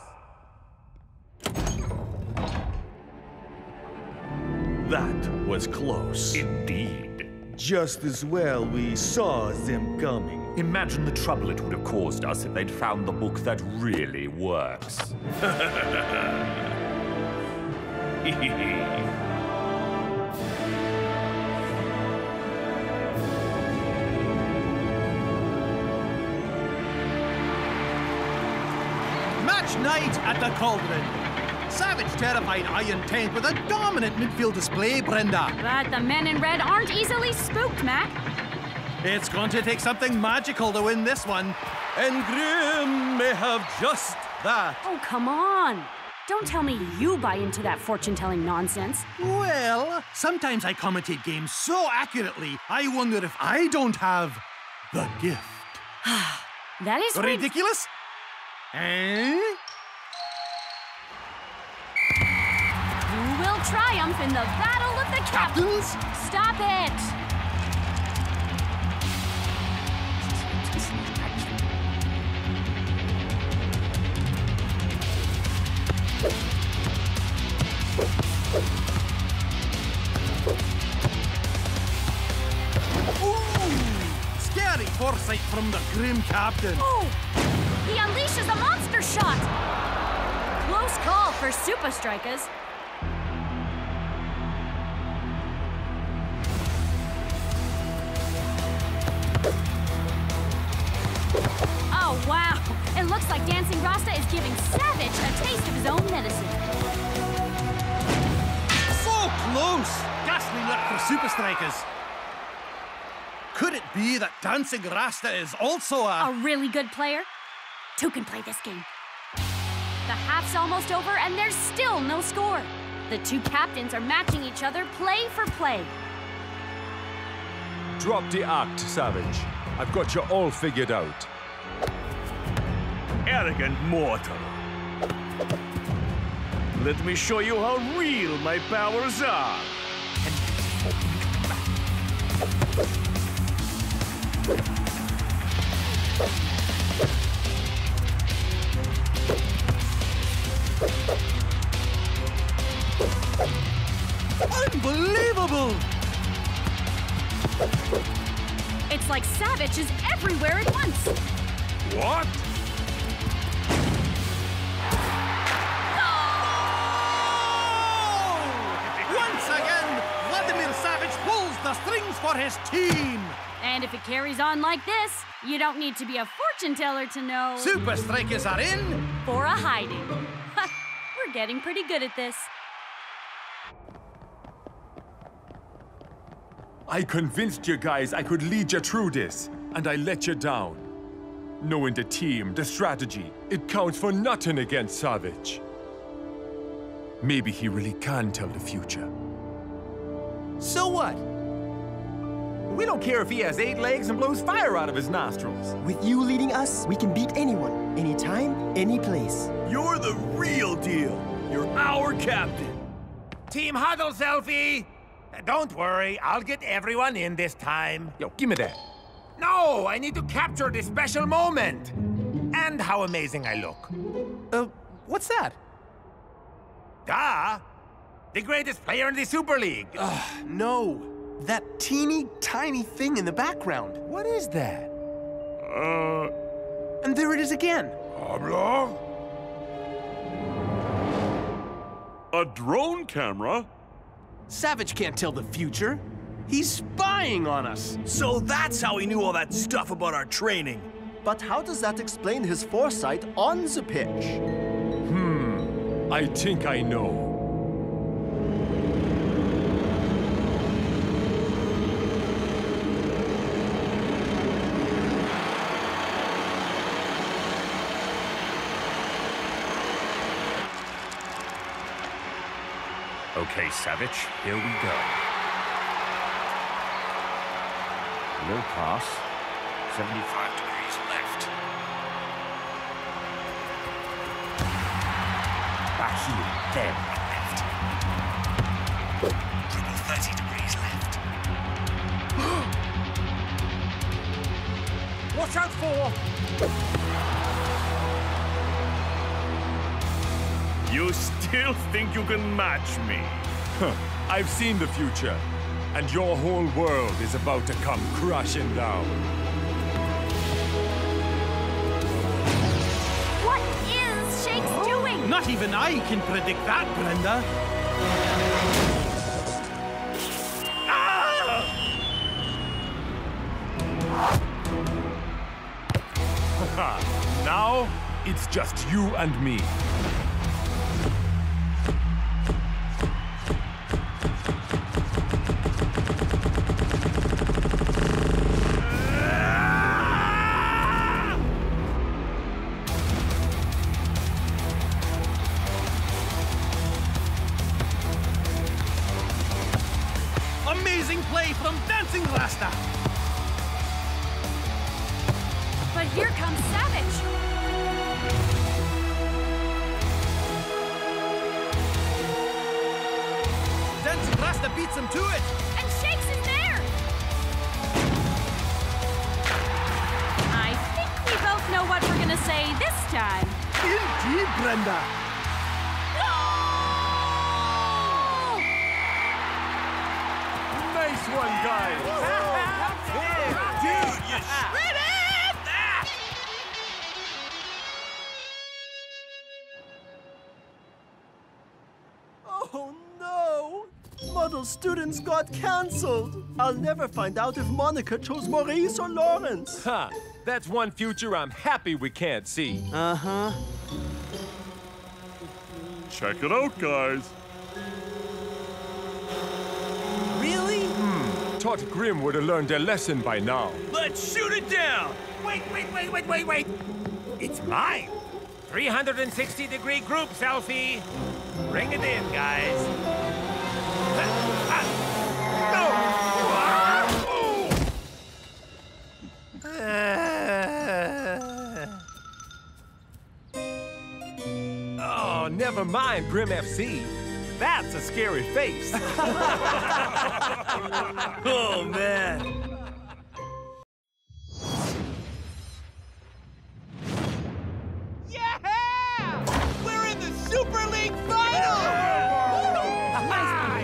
That was close. Indeed. Just as well we saw them coming. Imagine the trouble it would have caused us if they'd found the book that really works. Match night at the Cauldron. Savage terrified Iron Tank with a dominant midfield display, Brenda. But the men in red aren't easily spooked, Mac. It's going to take something magical to win this one. And Grim may have just that. Oh, come on. Don't tell me you buy into that fortune telling nonsense. Well, sometimes I commentate games so accurately, I wonder if I don't have the gift. That is rid- ridiculous. Who will triumph in the battle of the captains? Stop it! Ooh! Scary foresight from the grim captain. Oh! He unleashes a monster shot! Close call for Supa Strikas. Oh, wow! It looks like Dancing Rasta is giving Savage a taste of his own medicine. So close! Ghastly luck for Supa Strikas. Could it be that Dancing Rasta is also a... A really good player? Two can play this game. The half's almost over and there's still no score. The two captains are matching each other play for play. Drop the act, Savage. I've got you all figured out. Arrogant mortal. Let me show you how real my powers are. Unbelievable! It's like Savage is everywhere at once. What? Once again, Vladimir Savage pulls the strings for his team. And if it carries on like this, you don't need to be a fortune teller to know. Supa Strikas are in. For a hiding. We're getting pretty good at this. I convinced you guys I could lead you through this, and I let you down. Knowing the team, the strategy, it counts for nothing against Savage. Maybe he really can tell the future. So what? We don't care if he has eight legs and blows fire out of his nostrils. With you leading us, we can beat anyone, anytime, any place. You're the real deal. You're our captain. Team huddle selfie! Uh, Don't worry, I'll get everyone in this time. Yo, give me that. No, I need to capture this special moment. And how amazing I look. Uh, what's that? Duh! The greatest player in the Super League. No, that teeny tiny thing in the background. What is that? Uh. And there it is again. Habla? A drone camera? Savage can't tell the future. He's spying on us. So that's how he knew all that stuff about our training. But how does that explain his foresight on the pitch? Hmm, I think I know. Okay, Savage, here we go. Low pass, 75 degrees left. Back heel, then left. Triple 30 degrees left. Watch out for... You still think you can match me? Huh, I've seen the future, and your whole world is about to come crashing down. What is Shakes oh, doing? Not even I can predict that, Brenda. Ah! now, it's just you and me. Got cancelled. I'll never find out if Monica chose Maurice or Lawrence. Ha! That's one future I'm happy we can't see. Uh-huh. Check it out, guys. Really? Hmm. Thought Grim would have learned their lesson by now. Let's shoot it down! Wait, wait, wait, wait, wait, wait! It's mine! 360 degree group selfie! Bring it in, guys. Mind, Grim FC. That's a scary face. oh, man. Yeah! We're in the Super League Final! Ah,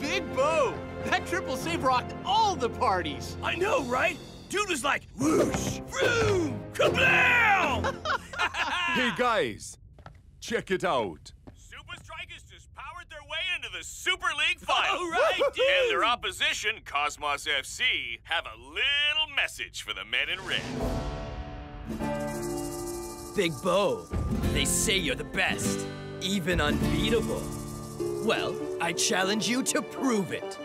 Big Bo! That triple save rocked all the parties! I know, right? Dude was like, whoosh, vroom, kablam! hey, guys, check it out. Supa Strikas just powered their way into the Super League Final. All right, dude. And their opposition, Cosmos FC, have a little message for the men in red. Big Bo, they say you're the best, even unbeatable. Well, I challenge you to prove it.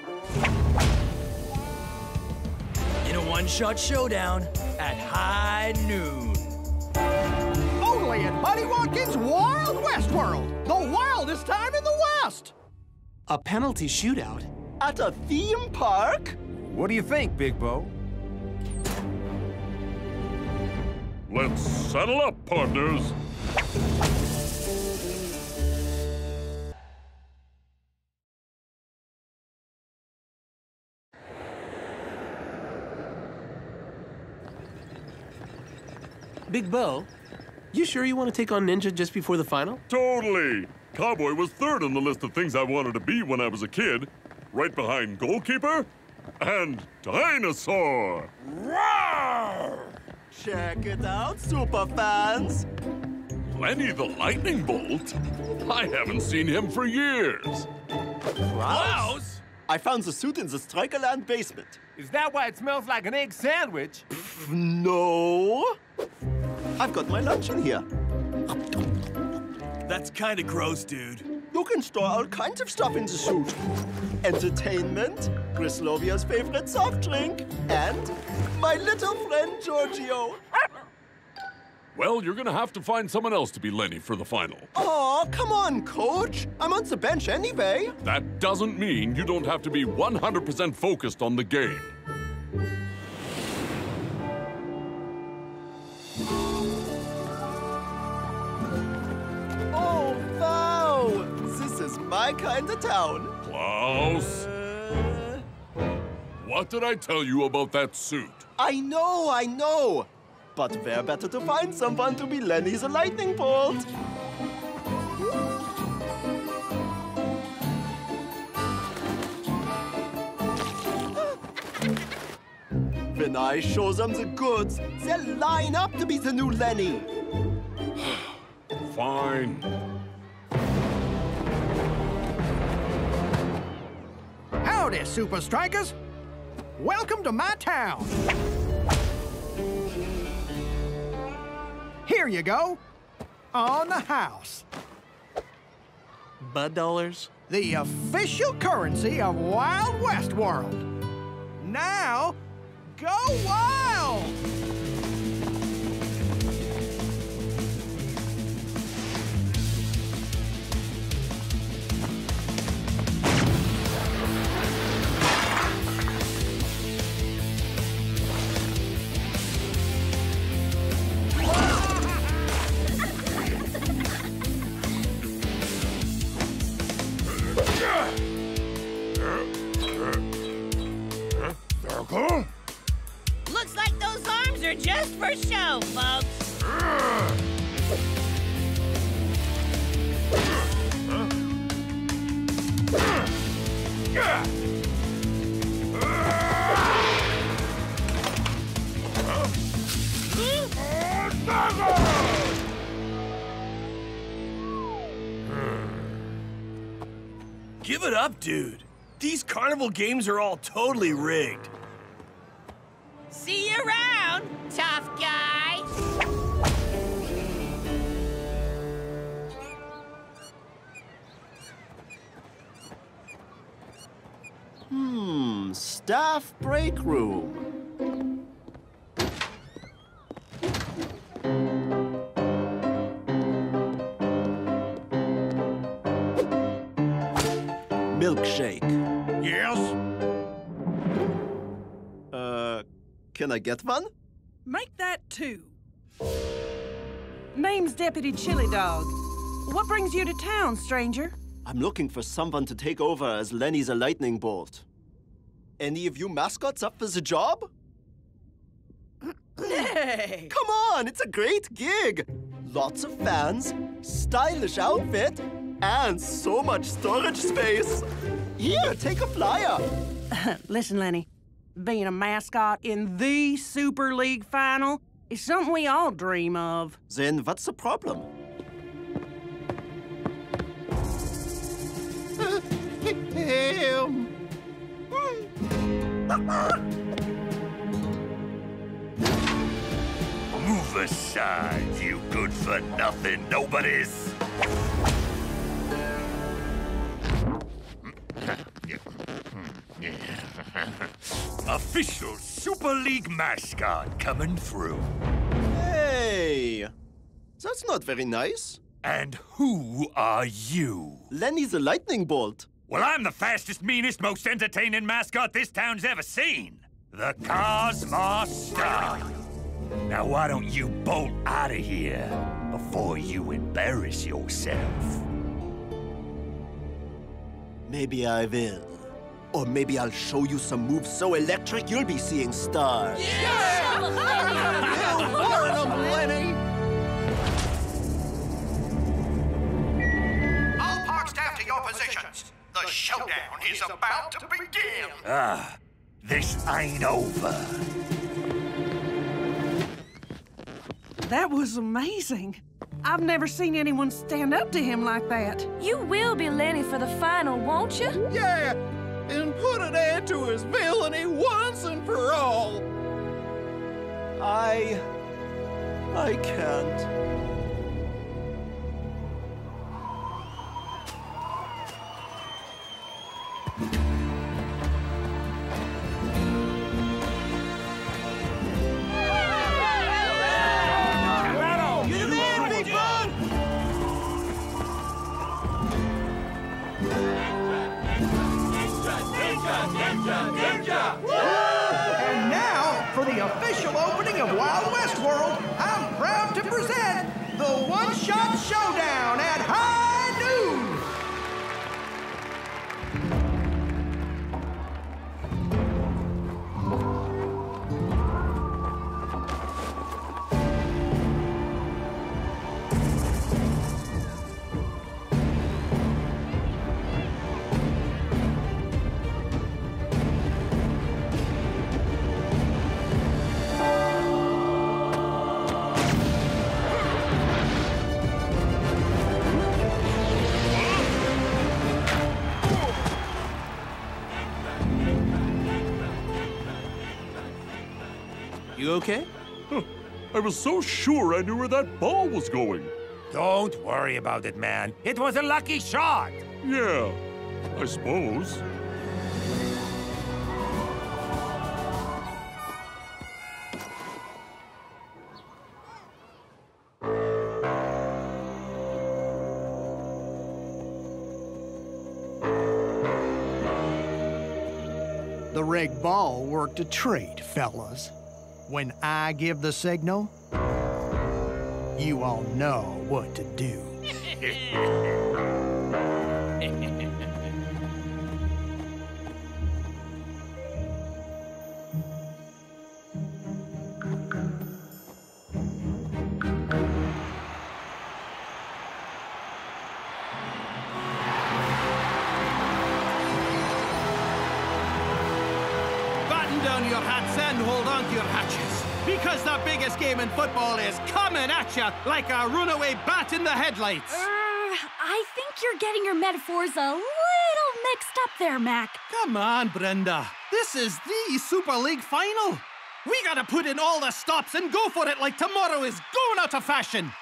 In a one-shot showdown at high noon. Only Buddy Watkins Wild West World, the wildest time in the West. A penalty shootout? At a theme park? What do you think, Big Bo? Let's settle up, partners. Big Bo, you sure you want to take on Ninja just before the final? Totally. Cowboy was third on the list of things I wanted to be when I was a kid, right behind goalkeeper and dinosaur. Check it out, super fans. Lenny the Lightning Bolt? I haven't seen him for years. Klaus? I found the suit in the Strikerland basement. Is that why it smells like an egg sandwich? No. I've got my lunch in here. That's kind of gross, dude. You can store all kinds of stuff in the suit. Entertainment, Grislovia's favorite soft drink, and my little friend Giorgio. Well, you're gonna have to find someone else to be Lenny for the final. Oh, come on, coach. I'm on the bench anyway. That doesn't mean you don't have to be 100% focused on the game. Is my kind of town. Klaus? Uh. What did I tell you about that suit? I know, I know. But where better to find someone to be Lenny's Lightning Bolt? When I show them the goods, they'll line up to be the new Lenny. Fine. Howdy, Supa Strikas. Welcome to my town. Here you go. On the house. Bud dollars? The official currency of Wild West World. Now, go wild! Looks like those arms are just for show, folks. Give it up, dude. These carnival games are all totally rigged. See you around. tough guy. Hmm, staff break room. Can I get one? Make that two. Name's Deputy Chili Dog. What brings you to town, stranger? I'm looking for someone to take over as Lenny's a lightning bolt. Any of you mascots up for the job? Hey! Come on, it's a great gig! Lots of fans, stylish outfit, and so much storage space. Here, take a flyer. Listen, Lenny, being a mascot in the Super League final is something we all dream of. Then what's the problem? Move aside, you good for nothing nobodies. Official Super League mascot coming through. Hey, that's not very nice. And who are you? Lenny's a lightning bolt. Well, I'm the fastest, meanest, most entertaining mascot this town's ever seen. The Cosmos Star. Now, why don't you bolt out of here before you embarrass yourself? Maybe I will. Or maybe I'll show you some moves so electric you'll be seeing stars. Yeah! you Warn 'em, Lenny! All park staff to your positions. The showdown is about to begin. Ah, this ain't over. That was amazing. I've never seen anyone stand up to him like that. You will be Lenny for the final, won't you? Yeah, and put an end to his villainy once and for all. I. I can't. You the One Shot Showdown at You okay? I was so sure I knew where that ball was going. Don't worry about it, man. It was a lucky shot. Yeah, I suppose. The rig ball worked a treat, fellas. When I give the signal, you all know what to do. football is coming at you like a runaway bat in the headlights. Uh, I think you're getting your metaphors a little mixed up there, Mac. Come on, Brenda. This is the Super League final. We gotta put in all the stops and go for it like tomorrow is going out of fashion!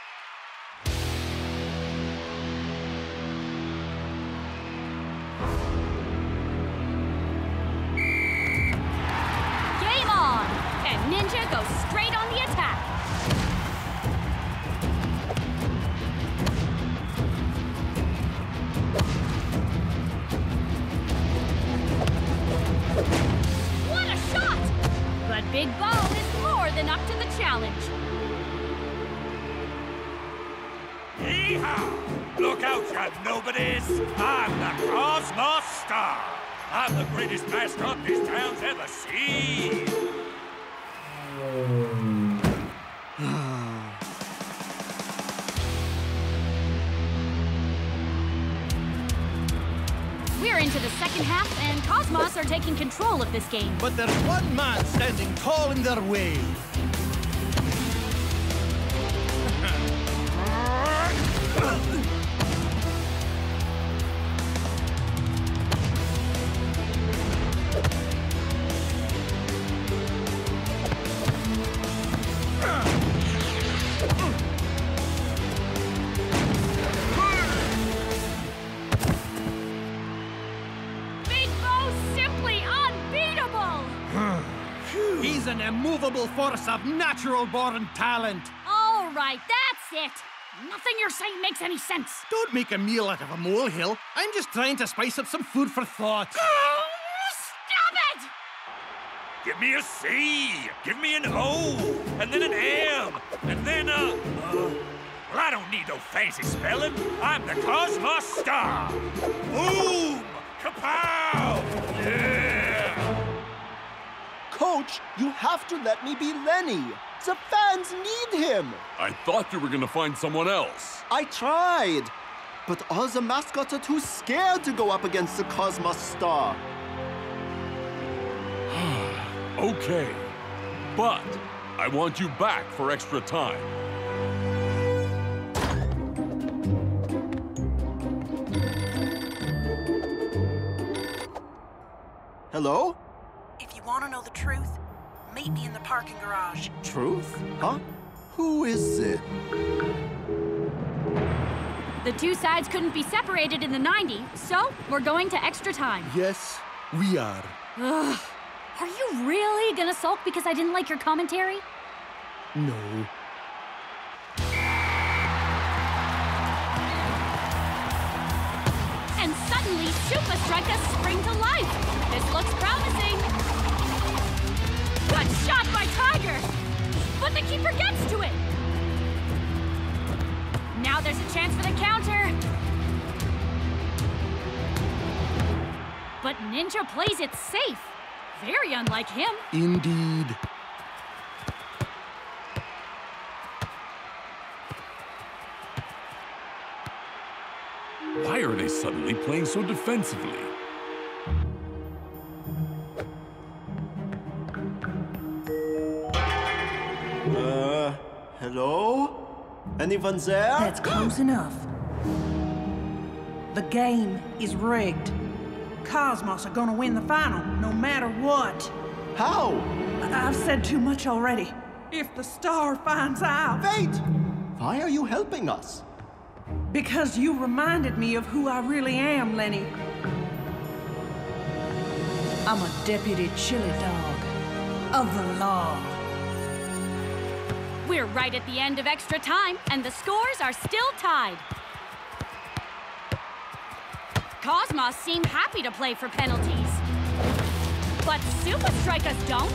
This game. But there's one man standing tall in their way. Natural born talent. All right, that's it. Nothing you're saying makes any sense. Don't make a meal out of a molehill. I'm just trying to spice up some food for thought. Stop it! Give me a C! Give me an O! And then an M! And then a... Uh, well, I don't need no fancy spelling. I'm the Cosmos Star! Boom! Kapow! Coach, you have to let me be Lenny. The fans need him. I thought you were gonna find someone else. I tried. But all the mascots are too scared to go up against the Cosmos Star. Okay. But I want you back for extra time. Hello? If you want to know the truth, meet me in the parking garage. Truth? Huh? Who is it? The two sides couldn't be separated in the 90, so we're going to extra time. Yes, we are. Ugh. Are you really gonna sulk because I didn't like your commentary? No. And suddenly, Supa Strikas spring to life. This looks promising. Good shot by Tiger! But the keeper gets to it. Now there's a chance for the counter. But Ninja plays it safe. Very unlike him. Indeed. Why are they suddenly playing so defensively? Hello? Anyone there? That's close enough. The game is rigged. Cosmos are gonna win the final, no matter what. How? I've said too much already. If the star finds out. Wait! Why are you helping us? Because you reminded me of who I really am, Lenny. I'm a deputy chili dog of the law. We're right at the end of extra time, and the scores are still tied. Cosmos seem happy to play for penalties. But Supa Strikas don't.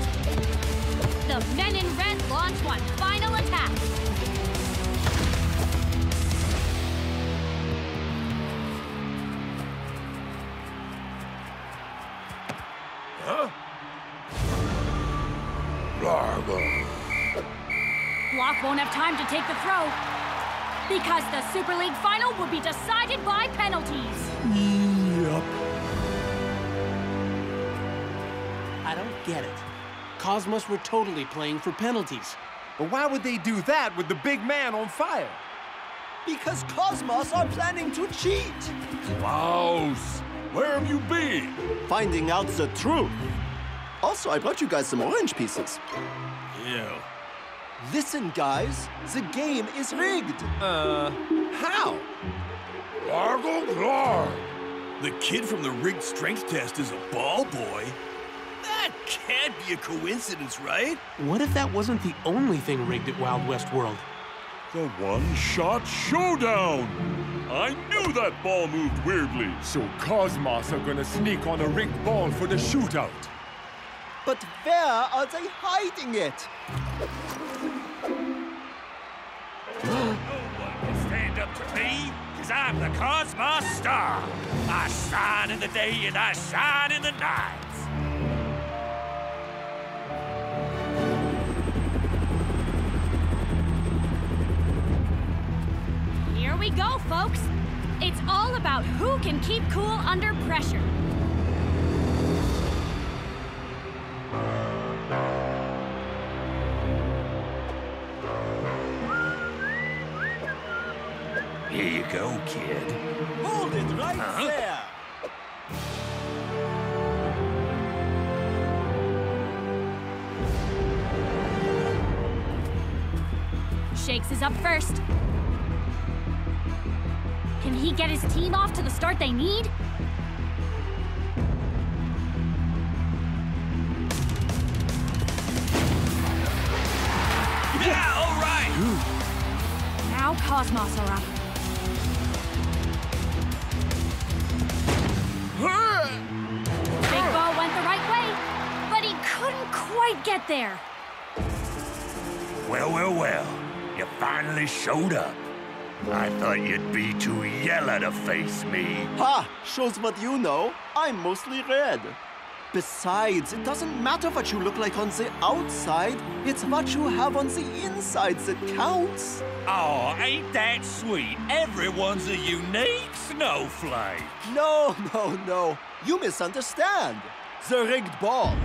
The men in red launch one final attack. Huh? Blok won't have time to take the throw. Because the Super League final will be decided by penalties. Yep. I don't get it. Cosmos were totally playing for penalties. But why would they do that with the big man on fire? Because Cosmos are planning to cheat. Klaus, where have you been? Finding out the truth. Also, I brought you guys some orange pieces. Ew. Listen, guys, the game is rigged. Uh, how? Gargle Glar. The kid from the rigged strength test is a ball boy? That can't be a coincidence, right? What if that wasn't the only thing rigged at Wild West World? The one-shot showdown! I knew that ball moved weirdly. So Cosmos are gonna sneak on a rigged ball for the shootout. But where are they hiding it? No one can stand up to me, because I'm the Cosmos Star. I shine in the day and I shine in the night. Here we go, folks. It's all about who can keep cool under pressure. Here you go, kid. Hold it right Huh? there. Shakes is up first. Can he get his team off to the start they need? Yeah, all right! Now Cosmos are up. Big Bo went the right way, but he couldn't quite get there. Well, well, well. You finally showed up. I thought you'd be too yellow to face me. Ha! Shows what you know. I'm mostly red. Besides, it doesn't matter what you look like on the outside. It's what you have on the inside that counts. Oh, ain't that sweet? Everyone's a unique snowflake. No, no, no. You misunderstand. The rigged ball.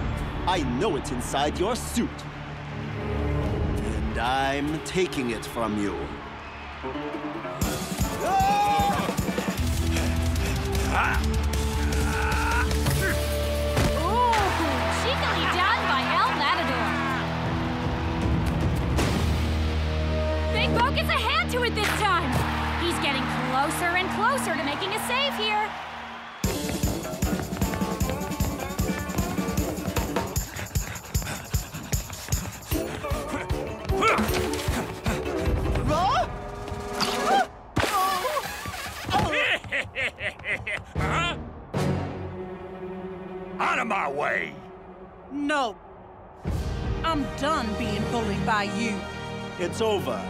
I know it's inside your suit. And I'm taking it from you. Ooh, Big Bo gets a hand to it this time. He's getting closer and closer to making a save here. huh? Out of my way! No. I'm done being bullied by you. It's over.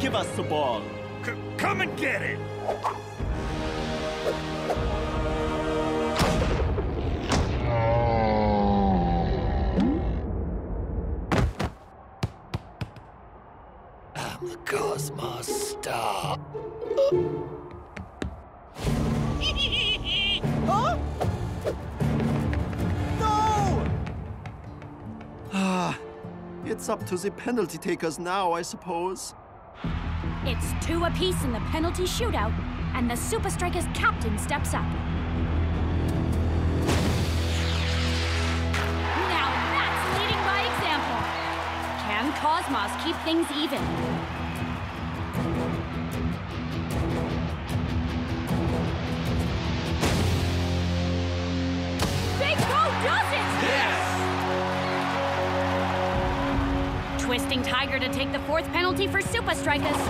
Give us the ball. C come and get it! I'm the Cosmos Star. huh? No! Ah, it's up to the penalty takers now, I suppose. It's two apiece in the penalty shootout, and the Supa Strikas captain steps up. Now that's leading by example. Can Cosmos keep things even? Big Bo does it! Twisting Tiger to take the fourth penalty for Supa Strikas.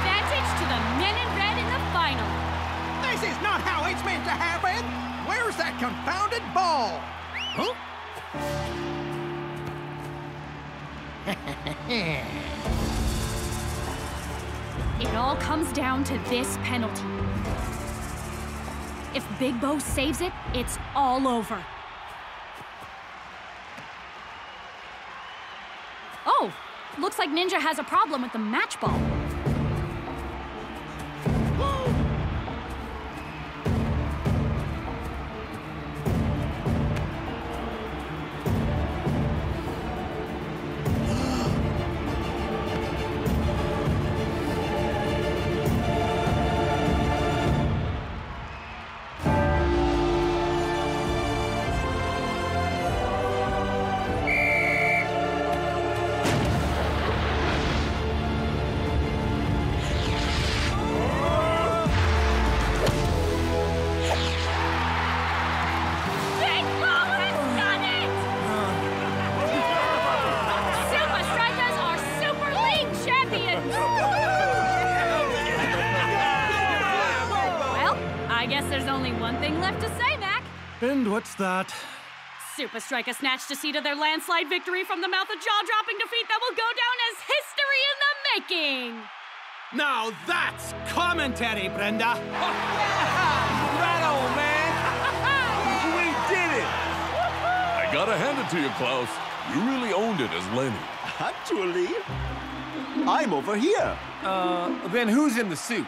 Advantage to the men in red in the final. This is not how it's meant to happen! Where's that confounded ball? Huh? It all comes down to this penalty. If Big Bo saves it, it's all over. Oh, looks like Ninja has a problem with the match ball. What's that? Super Striker snatched a seat of their landslide victory from the mouth of jaw-dropping defeat that will go down as history in the making. Now that's commentary, Brenda. right on, man. we did it. I gotta hand it to you, Klaus. You really owned it as Lenny. Actually, I'm over here. Uh, then who's in the suit?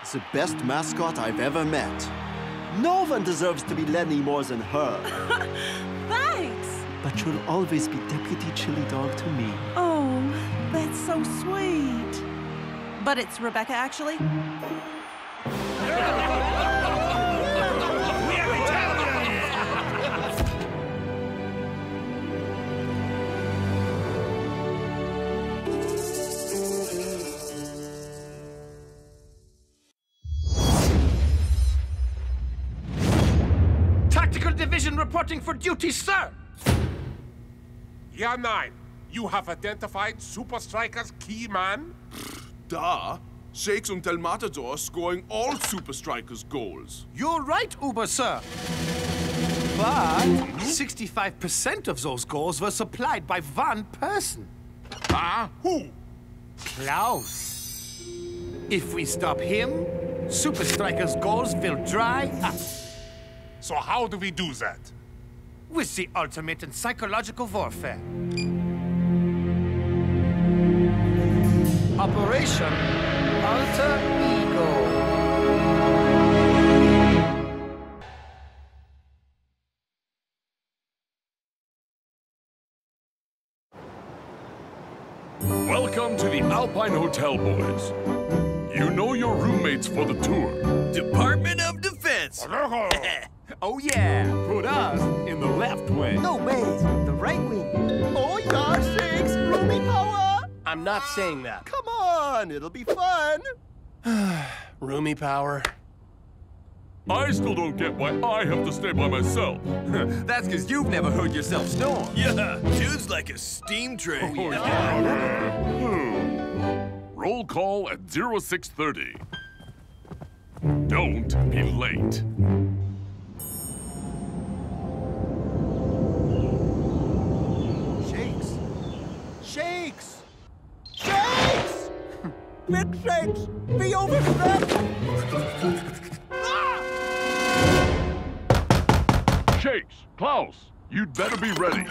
It's the best mascot I've ever met. No one deserves to be Lenny more than her. Thanks. But you'll always be Deputy Chili Dog to me. Oh, that's so sweet. But it's Rebecca, actually. reporting for duty, sir. Yeah, 9. You have identified Supa Strikas' key man? Da. Shakes und Del Matador scoring all Supa Strikas goals. You're right, Uber, sir. But 65% of those goals were supplied by one person. Ah, who? Klaus. If we stop him, Supa Strikas' goals will dry up. So how do we do that? With the ultimate in psychological warfare. Operation Alter Ego. Welcome to the Alpine Hotel, boys. You know your roommates for the tour. Department of Defense. oh yeah, put us in the left wing. No way, the right wing. Oh yeah, Shakes, Roomy power. I'm not saying that. Come on, it'll be fun. Roomy power. I still don't get why I have to stay by myself. That's because you've never heard yourself snore. Yeah, dude's like a steam train. Oh, hmm. Roll call at 0630. Don't be late. Big shakes! Be overstretched! Shakes, Klaus, you'd better be ready.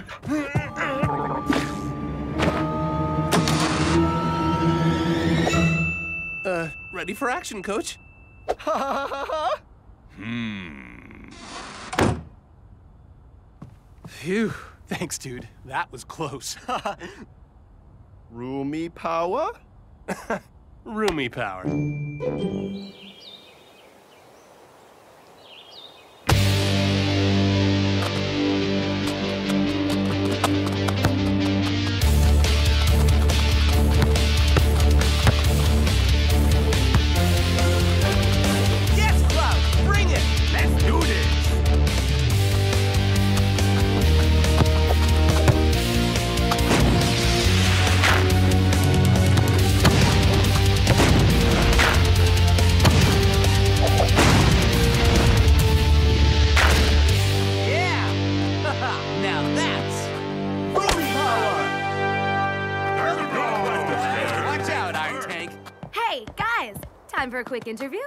Uh, ready for action, coach? Hmm. Phew. Thanks, dude. That was close. Roomy power? Roomy power. Time for a quick interview.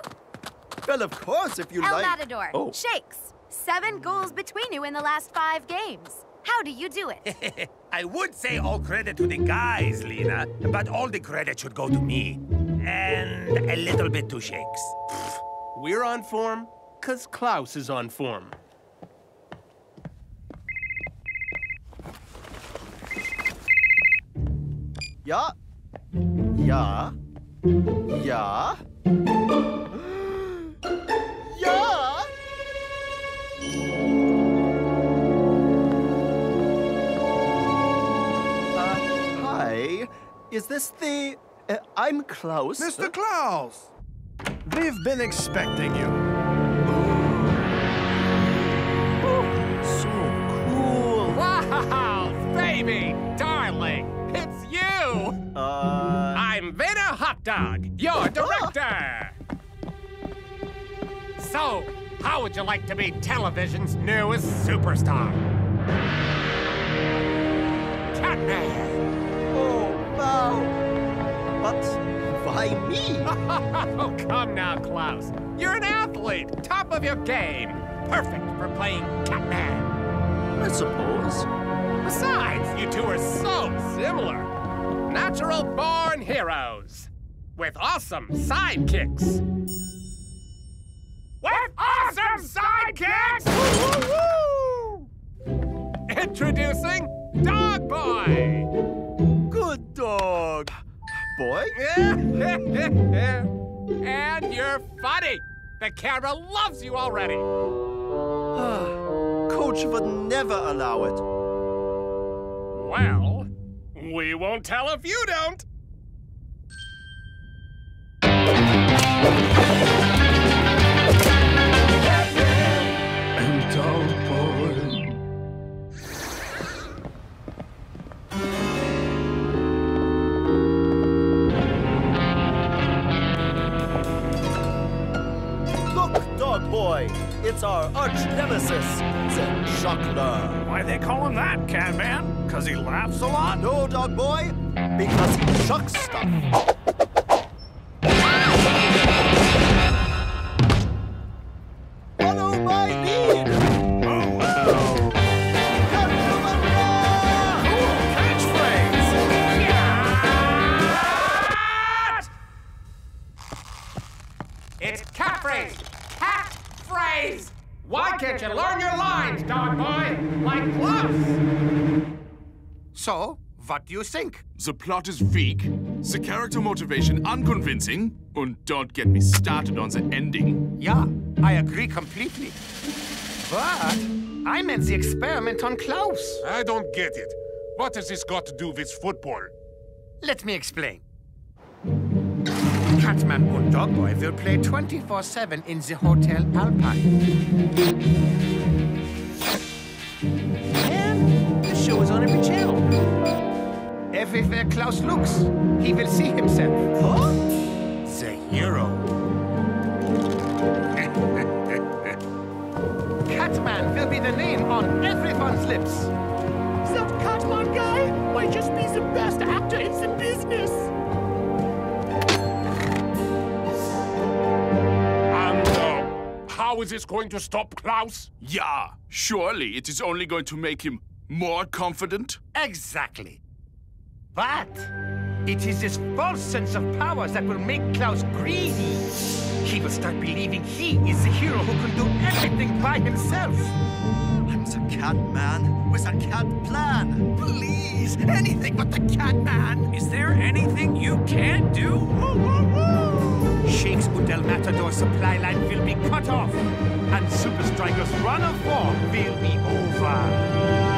Well, of course, if you El like. Matador, Oh. Shakes, seven goals between you in the last five games. How do you do it? I would say all credit to the guys, Lena, but all the credit should go to me. And a little bit to Shakes. We're on form because Klaus is on form. Ja. Ja. Ja. Ja. Uh, hi. Is this the... Uh, I'm Klaus. Mr. Klaus! We've been expecting you. Hot Dog, your director. So, How would you like to be television's newest superstar? Catman! Oh, wow! But why me? oh, come now, Klaus. You're an athlete, top of your game. Perfect for playing Catman. I suppose. Besides, you two are so similar. Natural born heroes. With awesome sidekicks. With awesome sidekicks! Woo, woo, woo! Introducing Dog Boy! Good dog. Boy? Yeah! And you're funny! The camera loves you already! Ah, coach would never allow it. Well, we won't tell if you don't! It's our arch nemesis, the Juggler. Why they call him that, Catman? Cause he laughs a lot? No, dog boy. Because he chucks stuff. So, what do you think? The plot is weak, the character motivation unconvincing, and don't get me started on the ending. Yeah, I agree completely. But I meant the experiment on Klaus. I don't get it. What has this got to do with football? Let me explain. Catman and Dogboy will play 24-7 in the Hotel Alpine. Show is on every channel. Everywhere Klaus looks, he will see himself. Huh? The hero. Catman will be the name on everyone's lips. That Catman guy might just be the best actor in the business. And how is this going to stop Klaus? Yeah, surely it is only going to make him more confident. Exactly. But it is this false sense of power that will make Klaus greedy. He will start believing he is the hero who can do everything by himself. I'm the cat man with a cat plan. Please, anything but the cat man. Is there anything you can't do? Shakes und El Matador supply line will be cut off, and Supa Strikas' run of form will be over.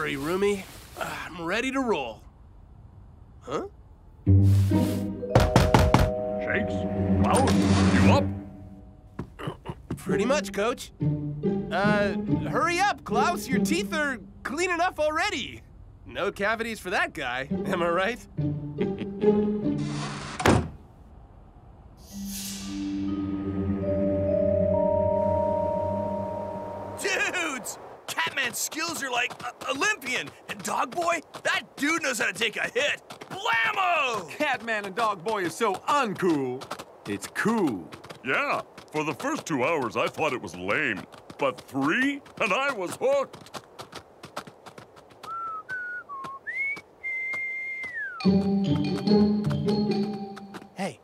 Worry, Roomy. I'm ready to roll. Huh? Shakes? Klaus, you up? Pretty much, Coach. Uh, hurry up, Klaus. Your teeth are clean enough already. No cavities for that guy. Am I right? Catman's skills are like uh, Olympian, and Dog Boy, that dude knows how to take a hit. Blammo! Catman and Dog Boy is so uncool. It's cool. Yeah, for the first two hours I thought it was lame. But three, and I was hooked. Hey,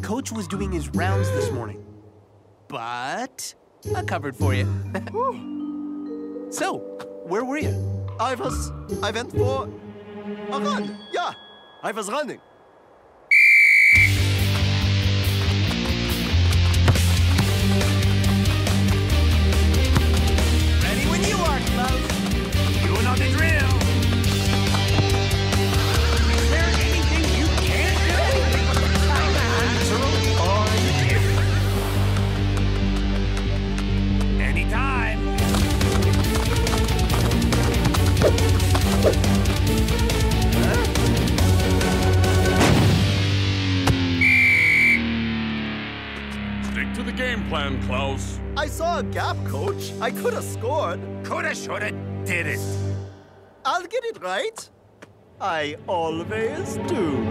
Coach was doing his rounds this morning, but I covered for you. so, where were you? I was. I went for a run. Yeah, I was running. Klaus. I saw a gap, coach. I could have scored. Coulda, shoulda, did it. I'll get it right. I always do.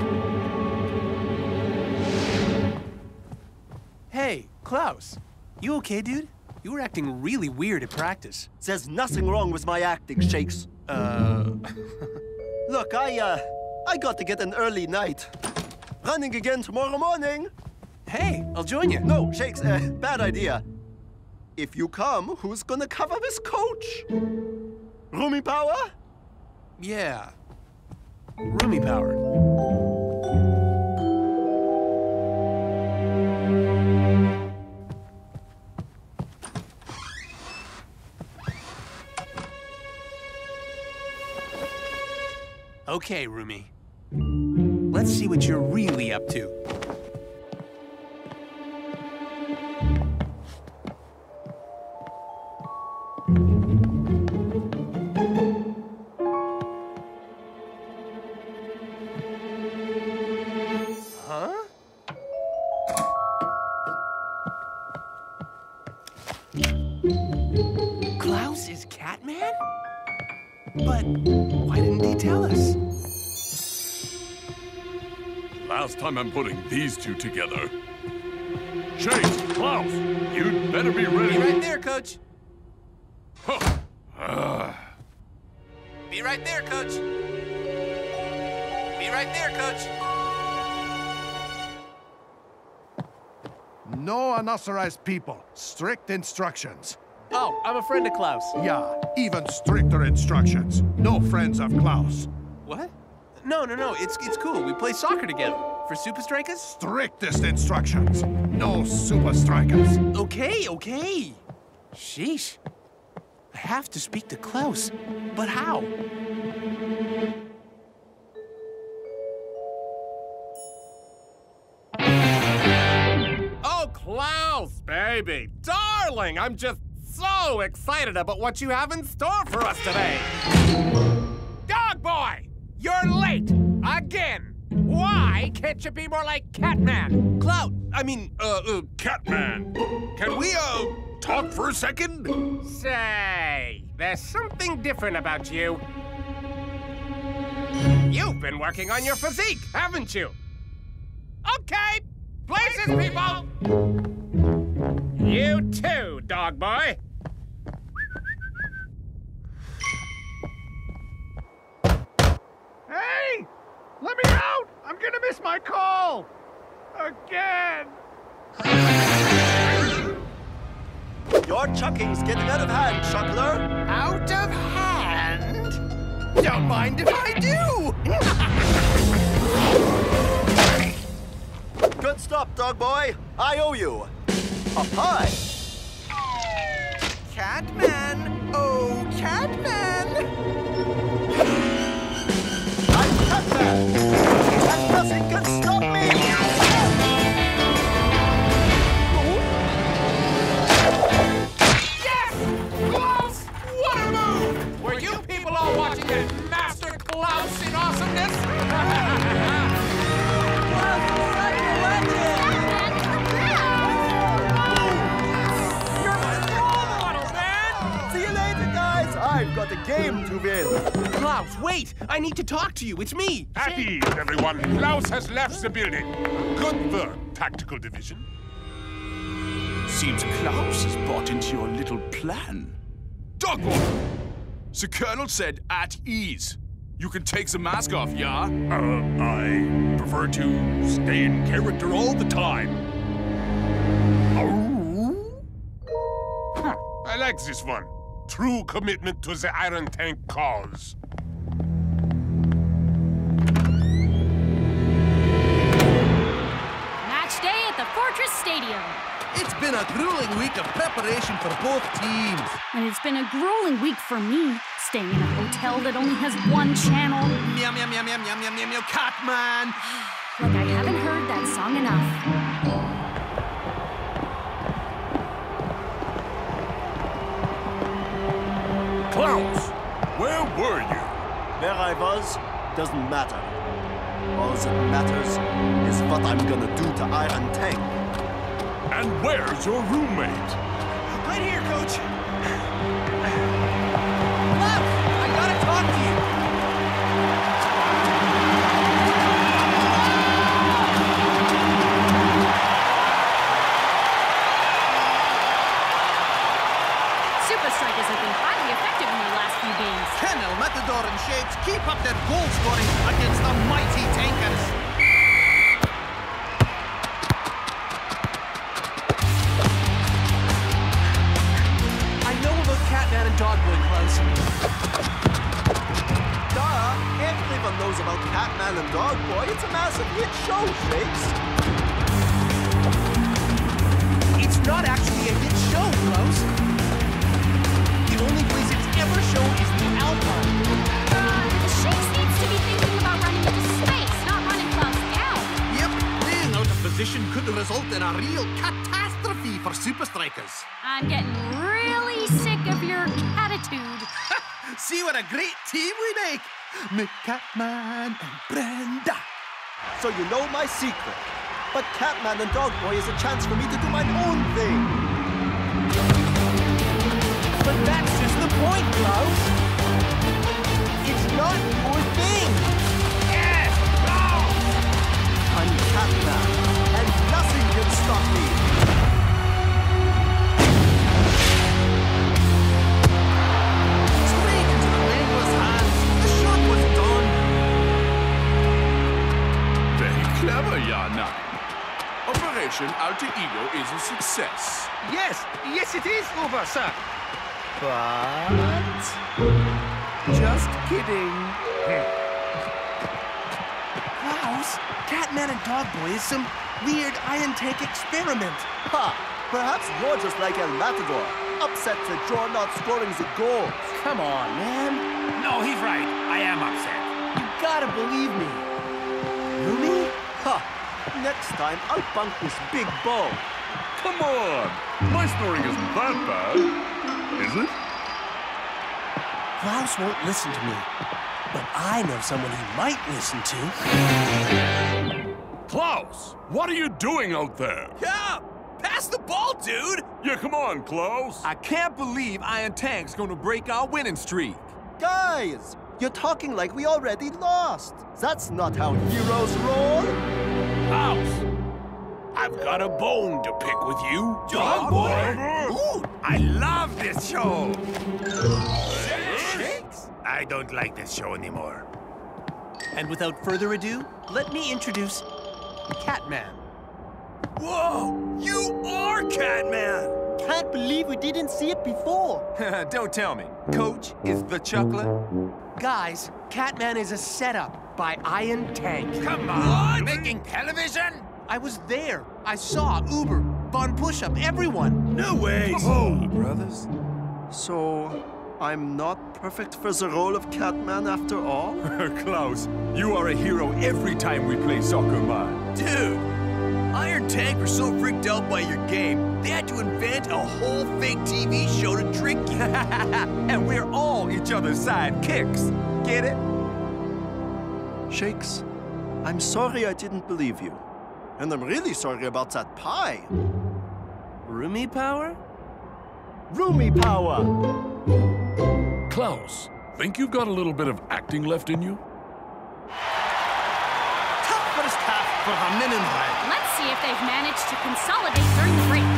Hey, Klaus. You okay, dude? You were acting really weird at practice. There's nothing wrong with my acting, Shakes. Uh. Look, I, uh, I got to get an early night. Running again tomorrow morning. Hey, I'll join you. No, Shakes, uh, bad idea. If you come, who's gonna cover this coach? Roomy Power? Yeah. Roomy power. Okay, Roomy. Let's see what you're really up to. But why didn't he tell us? Last time I'm putting these two together. Chase, Klaus, you'd better be ready. Be right there, Coach. Ah. Be right there, Coach. Be right there, Coach. No unauthorized people. Strict instructions. Oh, I'm a friend of Klaus. Yeah, even stricter instructions. No friends of Klaus. What? No, no, no. It's it's cool. We play soccer together. For Supa Strikas? Strictest instructions. No Supa Strikas. Okay, okay. Sheesh. I have to speak to Klaus. But how? Oh, Klaus, baby, darling, I'm just so excited about what you have in store for us today. Dog boy, you're late again. Why can't you be more like Catman? Clout, I mean, uh, uh, Catman. Can we, uh, talk for a second? Say, there's something different about you. You've been working on your physique, haven't you? Okay, places, people! You too, dog boy. Hey! Let me out! I'm gonna miss my call! Again! Your chucking's getting out of hand, Chuckler. Out of hand? Don't mind if I do! Good stop, dog boy. I owe you. Up high. Catman! Oh, Catman! And nothing can stop me! Yes! Klaus! What a move! Were you people all watching that Master Klaus in awesomeness? See you later, guys. I've got a game to win. Klaus, wait! I need to talk to you. It's me. At ease, everyone. Klaus has left the building. Good work, Tactical Division. Seems Klaus has bought into your little plan. Dogboy! The Colonel said at ease. You can take the mask off, yeah? Uh, I prefer to stay in character all the time. Huh. I like this one. True commitment to the Iron Tank cause. Match day at the Fortress Stadium. It's been a grueling week of preparation for both teams. And it's been a grueling week for me, staying in a hotel that only has one channel. Meow, meow, meow, meow, meow, meow, meow, meow, Catman! Like I haven't heard that song enough. Klaus, where were you? Where I was doesn't matter. All that matters is what I'm gonna do to Iron Tank. And where's your roommate? Right here, coach. Matador and Shakes keep up their goal scoring against the mighty Tankers? I know about Catman and Dogboy, Klaus. Duh! Everyone knows about Catman and Dogboy. It's a massive hit show, Shakes. It's not actually a hit show, Klaus. The only place it's ever shown is the Alpine. Shakes needs to be thinking about running into space, not running Klaus down. Yep, being out of position could result in a real catastrophe for Supa Strikas. I'm getting really sick of your attitude. See what a great team we make! Me Catman and Brenda. So you know my secret. But Catman and Dogboy is a chance for me to do my own thing. But that's just the point, Klaus. It's not your thing. Yes! Go! I'm Catman, and nothing can stop me. Straight into the hands. The shot was done. Very clever, Yana. Operation Alter Ego is a success. Yes, yes it is, Uber, sir. But... Just kidding. Klaus, Catman and Dogboy is some weird Iron Tank experiment. Ha! Perhaps you're just like El Matador, upset that you're not scoring the goals. Come on, man. No, he's right. I am upset. You gotta believe me. Rumi? Ha! Next time, I'll bunk this big ball. Come on! My snoring isn't that bad, is it? Klaus won't listen to me. But I know someone he might listen to. Klaus, what are you doing out there? Yeah! Pass the ball, dude! Yeah, come on, Klaus. I can't believe Iron Tank's gonna break our winning streak. Guys, you're talking like we already lost. That's not how heroes roll. Klaus, I've got a bone to pick with you. Dog boy? Ooh, I love this show. I don't like this show anymore. And without further ado, let me introduce Catman. Whoa! You are Catman! Can't believe we didn't see it before. Don't tell me. Coach is the chuckler? Guys, Catman is a setup by Iron Tank. Come on! Making television? I was there. I saw Uber, Bon Pushup, everyone. No way! Oh, brothers. So, I'm not perfect for the role of Catman after all? Klaus, you are a hero every time we play soccer, man. Dude, Iron Tank were so freaked out by your game, they had to invent a whole fake TV show to trick you. and we're all each other's sidekicks. Get it? Shakes, I'm sorry I didn't believe you. And I'm really sorry about that pie. Roomy power? Roomy power! Klaus, think you've got a little bit of acting left in you? Tough first half for the men in red. Let's see if they've managed to consolidate during the break.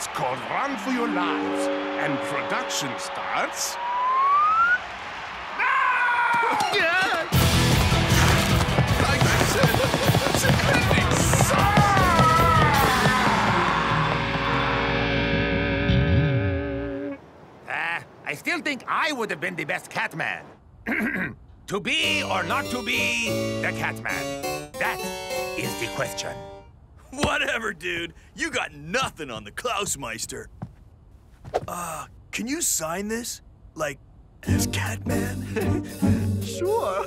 It's called Run for Your Lives, and production starts. Ah, I still think I would have been the best Catman. to be or not to be the Catman? That is the question. Whatever, dude. You got nothing on the Klausmeister. Uh, can you sign this? Like, as Catman? sure.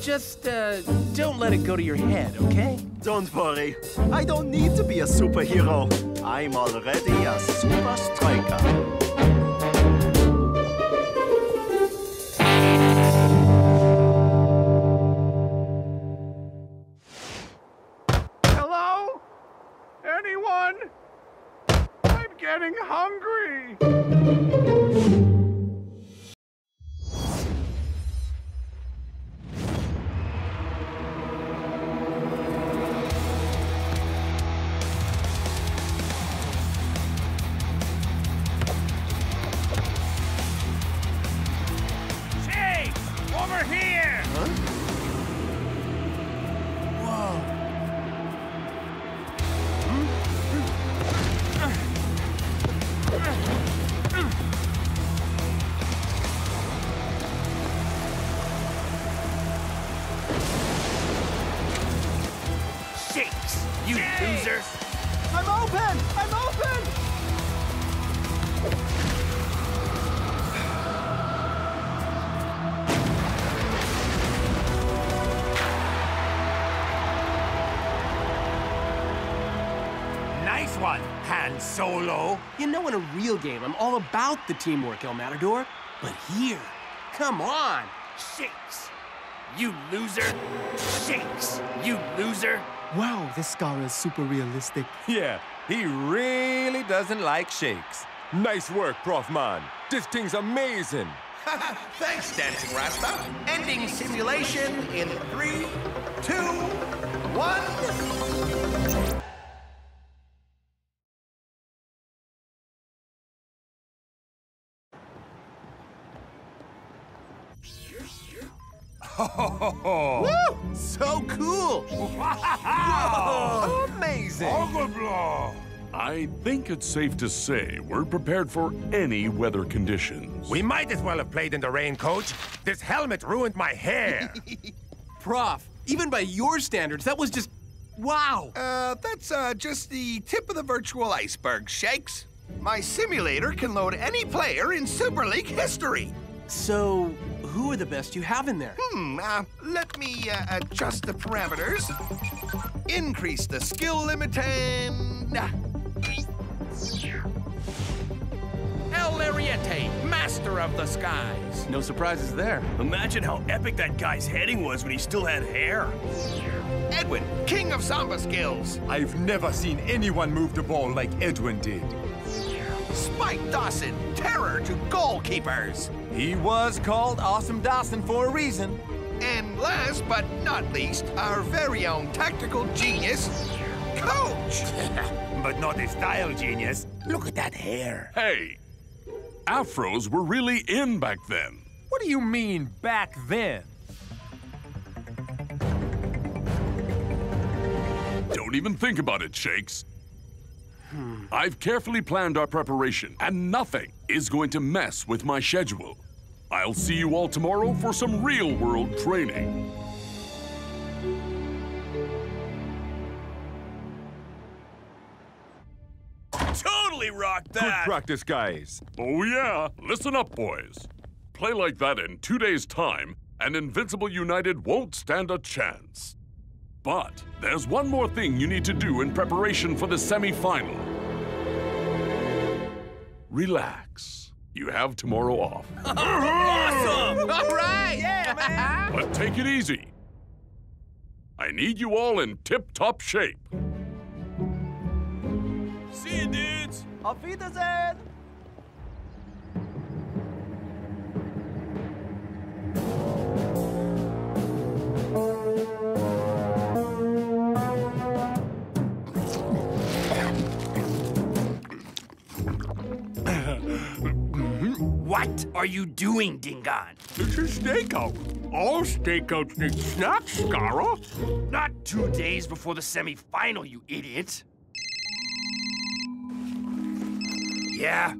Just, uh, don't let it go to your head, okay? Don't worry. I don't need to be a superhero. I'm already a super striker. Hungry. Han Solo. You know, in a real game, I'm all about the teamwork, El Matador. But here, come on. Shakes, you loser. Shakes, you loser. Wow, this scar is super realistic. Yeah, he really doesn't like shakes. Nice work, Prof Man. This thing's amazing. Thanks, Dancing Rasta. Ending simulation in three, two, one. Woo! So cool! Amazing! I think it's safe to say we're prepared for any weather conditions. We might as well have played in the rain, Coach. This helmet ruined my hair. Prof, even by your standards, that was just. Wow! Uh, that's uh, just the tip of the virtual iceberg, Shakes. My simulator can load any player in Super League history. So, who are the best you have in there? Hmm, uh, let me uh, adjust the parameters. Increase the skill limit and... El Lariete, master of the skies. No surprises there. Imagine how epic that guy's heading was when he still had hair. Edwin, king of samba skills. I've never seen anyone move the ball like Edwin did. Spike Dawson, terror to goalkeepers. He was called Awesome Dawson for a reason. And last but not least, our very own tactical genius, Coach. but not a style genius. Look at that hair. Hey, afros were really in back then. What do you mean, back then? Don't even think about it, Shakes. I've carefully planned our preparation, and nothing is going to mess with my schedule. I'll see you all tomorrow for some real-world training. Totally rocked that! Good that. practice, guys. Oh, yeah. Listen up, boys. Play like that in two days' time, and Invincible United won't stand a chance. But there's one more thing you need to do in preparation for the semi-final. Relax. You have tomorrow off. awesome! All right, yeah, man. Uh-huh. But take it easy. I need you all in tip-top shape. See you, dudes. Auf Wiedersehen! What are you doing, Dingon? It's a stakeout. All stakeouts need snacks, Scara. Not two days before the semifinal, you idiot. Yeah?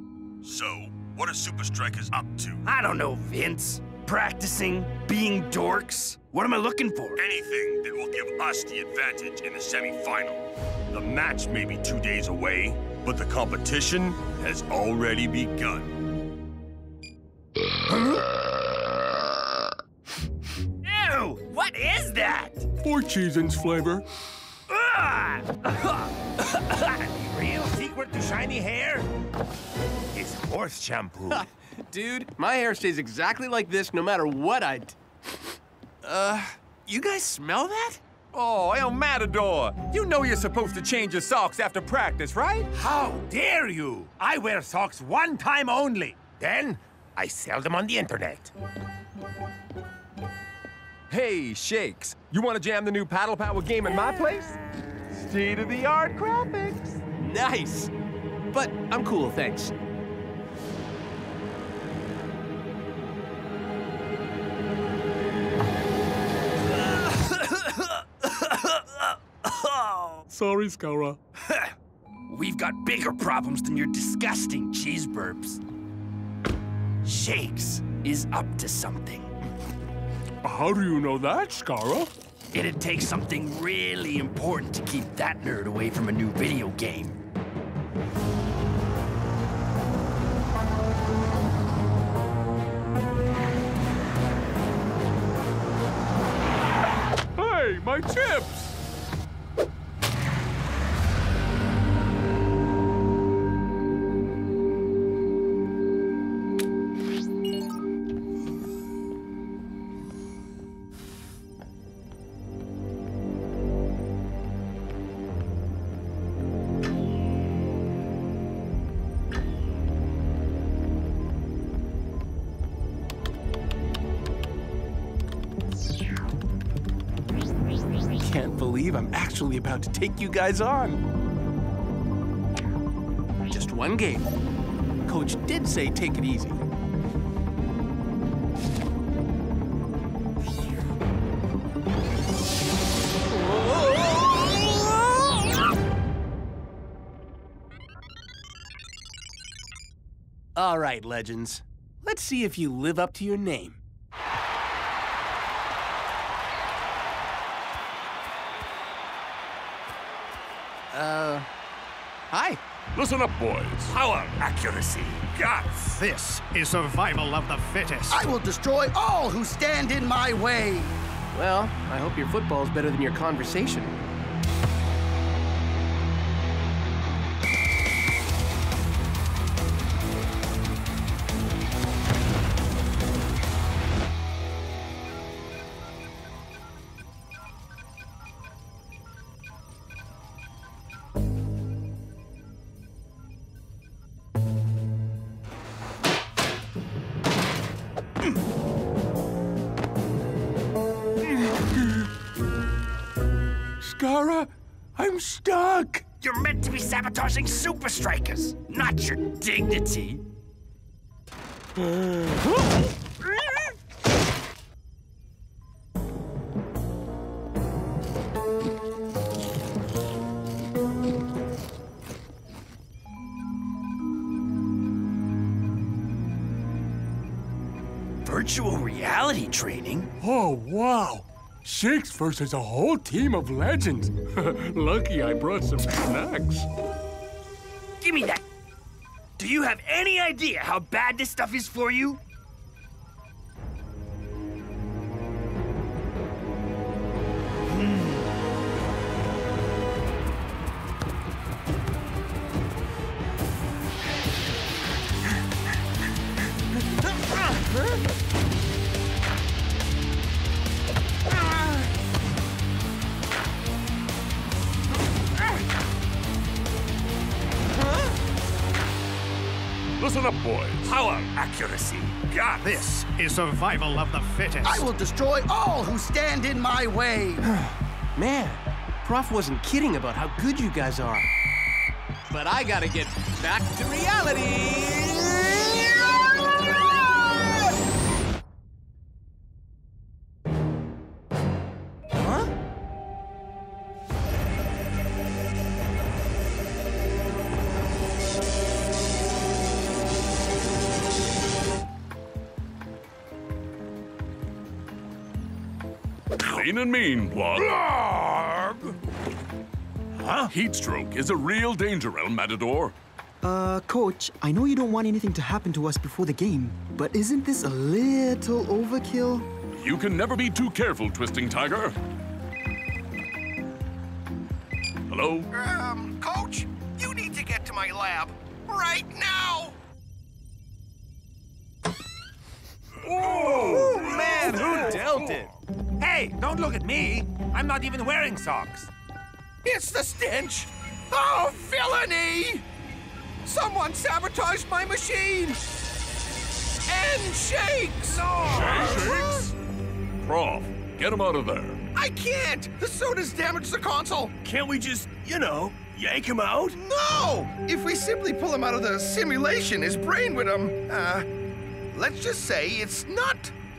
So, what are Supa Strikas up to? I don't know, Vince. Practicing, being dorks. What am I looking for? Anything that will give us the advantage in the semifinal. The match may be two days away, but the competition has already begun. Ew! What is that? Four Cheez-Ins flavor. Ah! Real secret to shiny hair? It's horse shampoo. Dude, my hair stays exactly like this no matter what I. d- Uh, you guys smell that? Oh, El Matador! You know you're supposed to change your socks after practice, right? How dare you? I wear socks one time only. Then I sell them on the internet. Hey, Shakes, you want to jam the new Paddle Power game at my place? State-of-the-art graphics. Nice. But I'm cool, thanks. Sorry, Scara. We've got bigger problems than your disgusting cheese burps. Shakes is up to something. How do you know that, Scara? It'd take something really important to keep that nerd away from a new video game. To take you guys on. Just one game. Coach did say take it easy. All right, legends. Let's see if you live up to your name. Uh, hi. Listen up, boys. Power, accuracy, guts. This is survival of the fittest. I will destroy all who stand in my way. Well, I hope your football's better than your conversation. Dignity. Virtual reality training? Oh, wow. Shakes versus a whole team of legends. Lucky I brought some snacks. Give me that. Do you have any idea how bad this stuff is for you? Is survival of the fittest. I will destroy all who stand in my way. Man, Prof wasn't kidding about how good you guys are. But I gotta get back to reality. Lean and mean, Blood. Huh? Heat stroke is a real danger, El Matador. Uh, Coach, I know you don't want anything to happen to us before the game, but isn't this a little overkill? You can never be too careful, Twisting Tiger. Hello? Um, Coach, you need to get to my lab right now. Oh, man, who dealt it? Hey, don't look at me. I'm not even wearing socks. It's the stench. Oh, villainy! Someone sabotaged my machine. And shakes. Shakes? Prof, get him out of there. I can't. The soda's damaged the console. Can't we just, you know, yank him out? No! If we simply pull him out of the simulation, his brain would, um, uh, let's just say it's not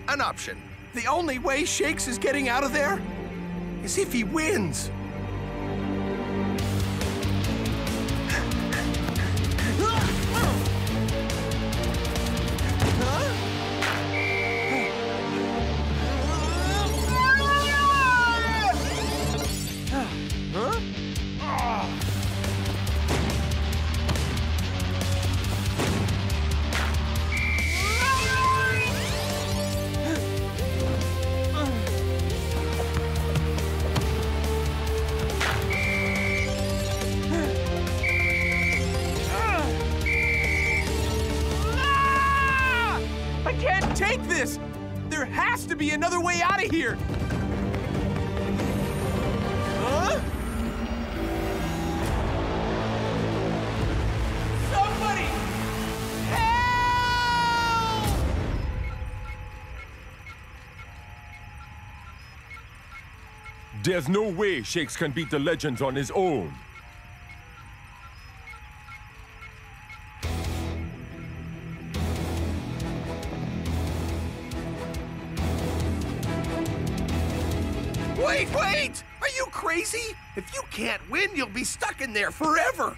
an option. The only way Shakes is getting out of there is if he wins. There's no way Shakes can beat the legends on his own. Wait, wait! Are you crazy? If you can't win, you'll be stuck in there forever.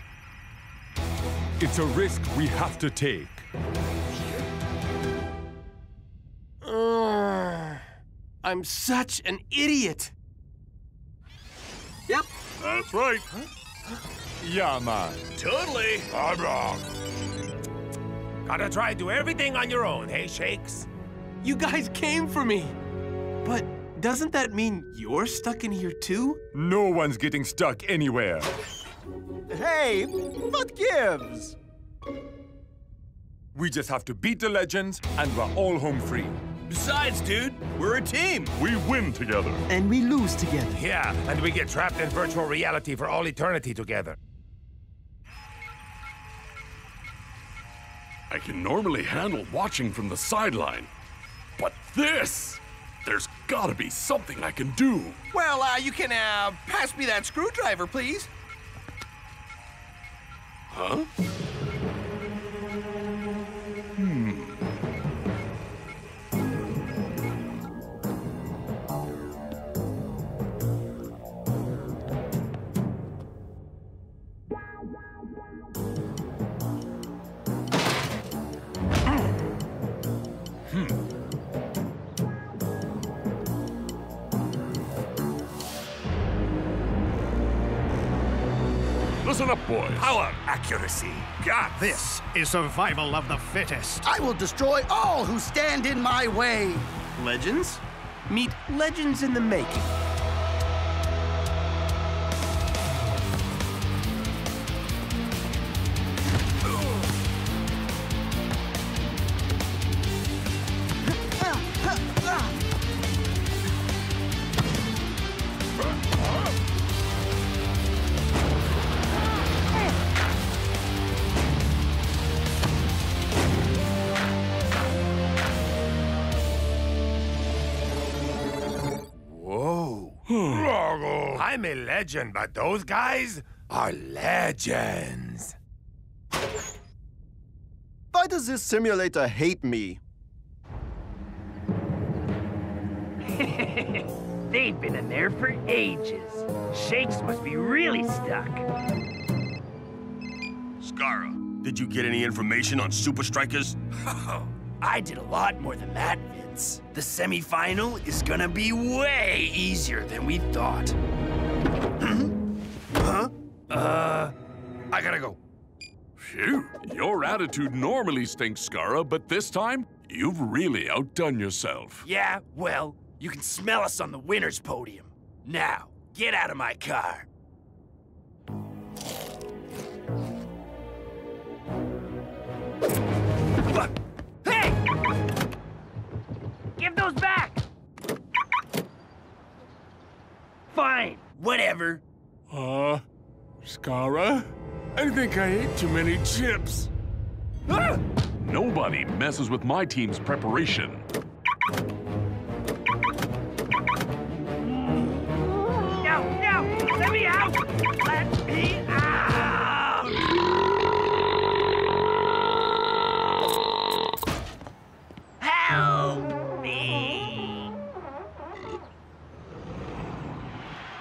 It's a risk we have to take. Ugh. I'm such an idiot. Yep. That's right. Yeah, man. Totally. I'm wrong. Gotta try to do everything on your own, hey, Shakes? You guys came for me. But doesn't that mean you're stuck in here too? No one's getting stuck anywhere. Hey, what gives? We just have to beat the legends, and we're all home free. Besides, dude, we're a team. We win together. And we lose together. Yeah, and we get trapped in virtual reality for all eternity together. I can normally handle watching from the sideline. But this! There's gotta be something I can do. Well, uh, you can, uh, pass me that screwdriver, please. Huh? Listen up, boys. Power, accuracy, got This is survival of the fittest. I will destroy all who stand in my way. Legends? Meet legends in the making. I'm a legend, but those guys are legends. Why does this simulator hate me? They've been in there for ages. Shakes must be really stuck. Scara, did you get any information on Supa Strikas? Oh, I did a lot more than that, Vince. The semifinal is gonna be way easier than we thought. Huh? Uh, I gotta go. Phew, your attitude normally stinks, Scara, but this time, you've really outdone yourself. Yeah, well, you can smell us on the winner's podium. Now, get out of my car. Hey! Give those back! Fine, whatever. Uh, Scara? I think I ate too many chips. Ah! Nobody messes with my team's preparation.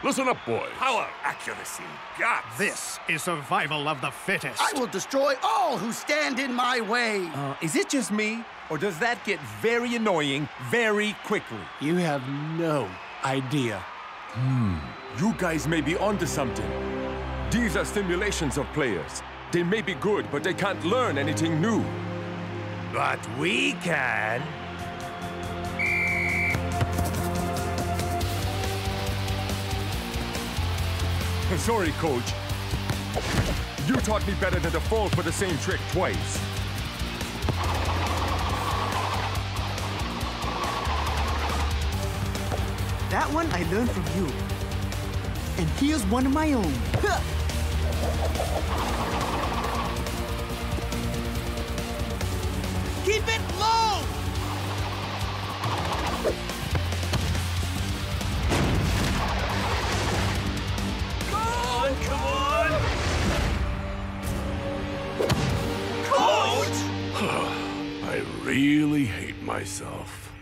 Listen up, boys. Power, accuracy, guts. This is survival of the fittest. I will destroy all who stand in my way. Uh, is it just me, or does that get very annoying very quickly? You have no idea. Hmm. You guys may be onto something. These are simulations of players. They may be good, but they can't learn anything new. But we can. Sorry, coach. You taught me better than to fall for the same trick twice. That one I learned from you. And here's one of my own. Keep it low! On, come on! Coach! I really hate myself.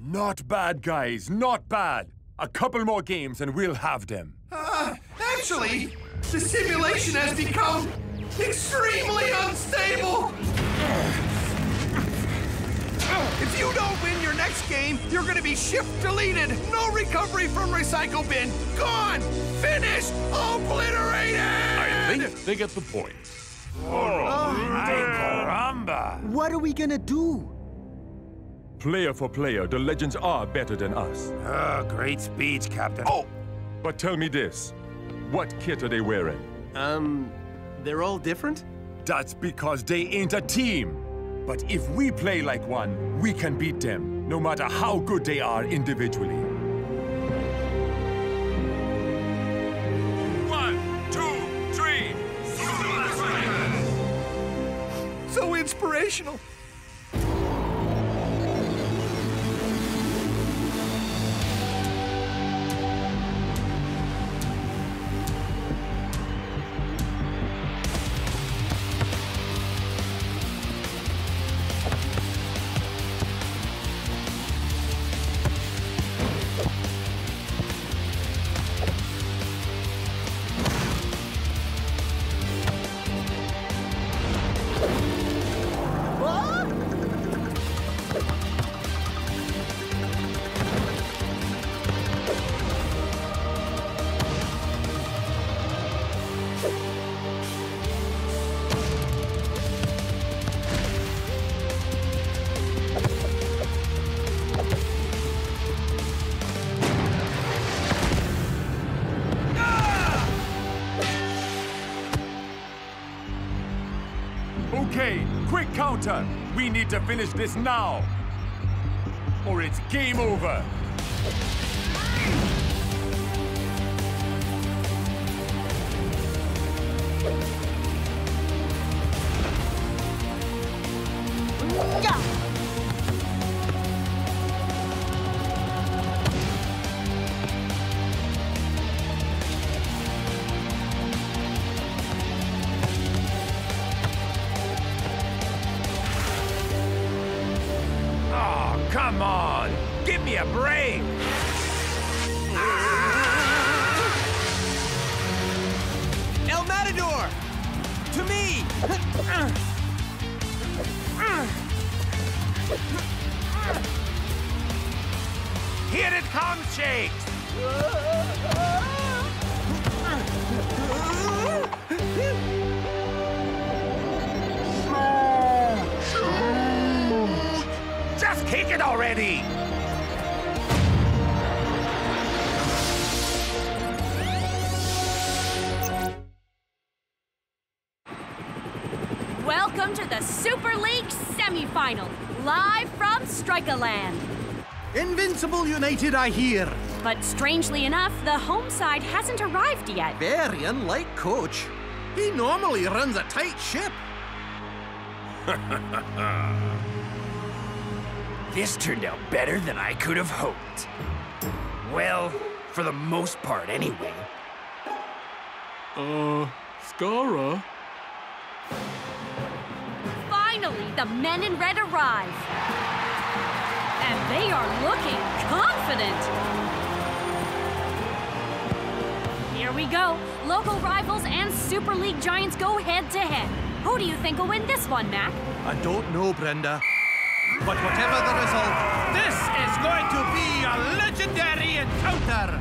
Not bad, guys. Not bad. A couple more games and we'll have them. Uh, actually, the simulation has become extremely unstable. If you don't win your next game, you're gonna be shift deleted. No recovery from recycle bin. Gone. Finished. Obliterated. I think they get the point. What are we gonna do? Player for player, the legends are better than us. Oh, great speech, Captain. Oh! But tell me this. What kit are they wearing? Um, they're all different? That's because they ain't a team. But if we play like one, we can beat them, no matter how good they are individually. One, two, three. So inspirational. Need to finish this now. Or it's game over. United, I hear. But strangely enough, the home side hasn't arrived yet. Very unlike Coach. He normally runs a tight ship. This turned out better than I could have hoped. Well, for the most part, anyway. Uh, Skara? Finally, the men in red arrive. They are looking confident. Here we go. Local rivals and Super League giants go head to head. Who do you think will win this one, Mac? I don't know, Brenda. But whatever the result, this is going to be a legendary encounter.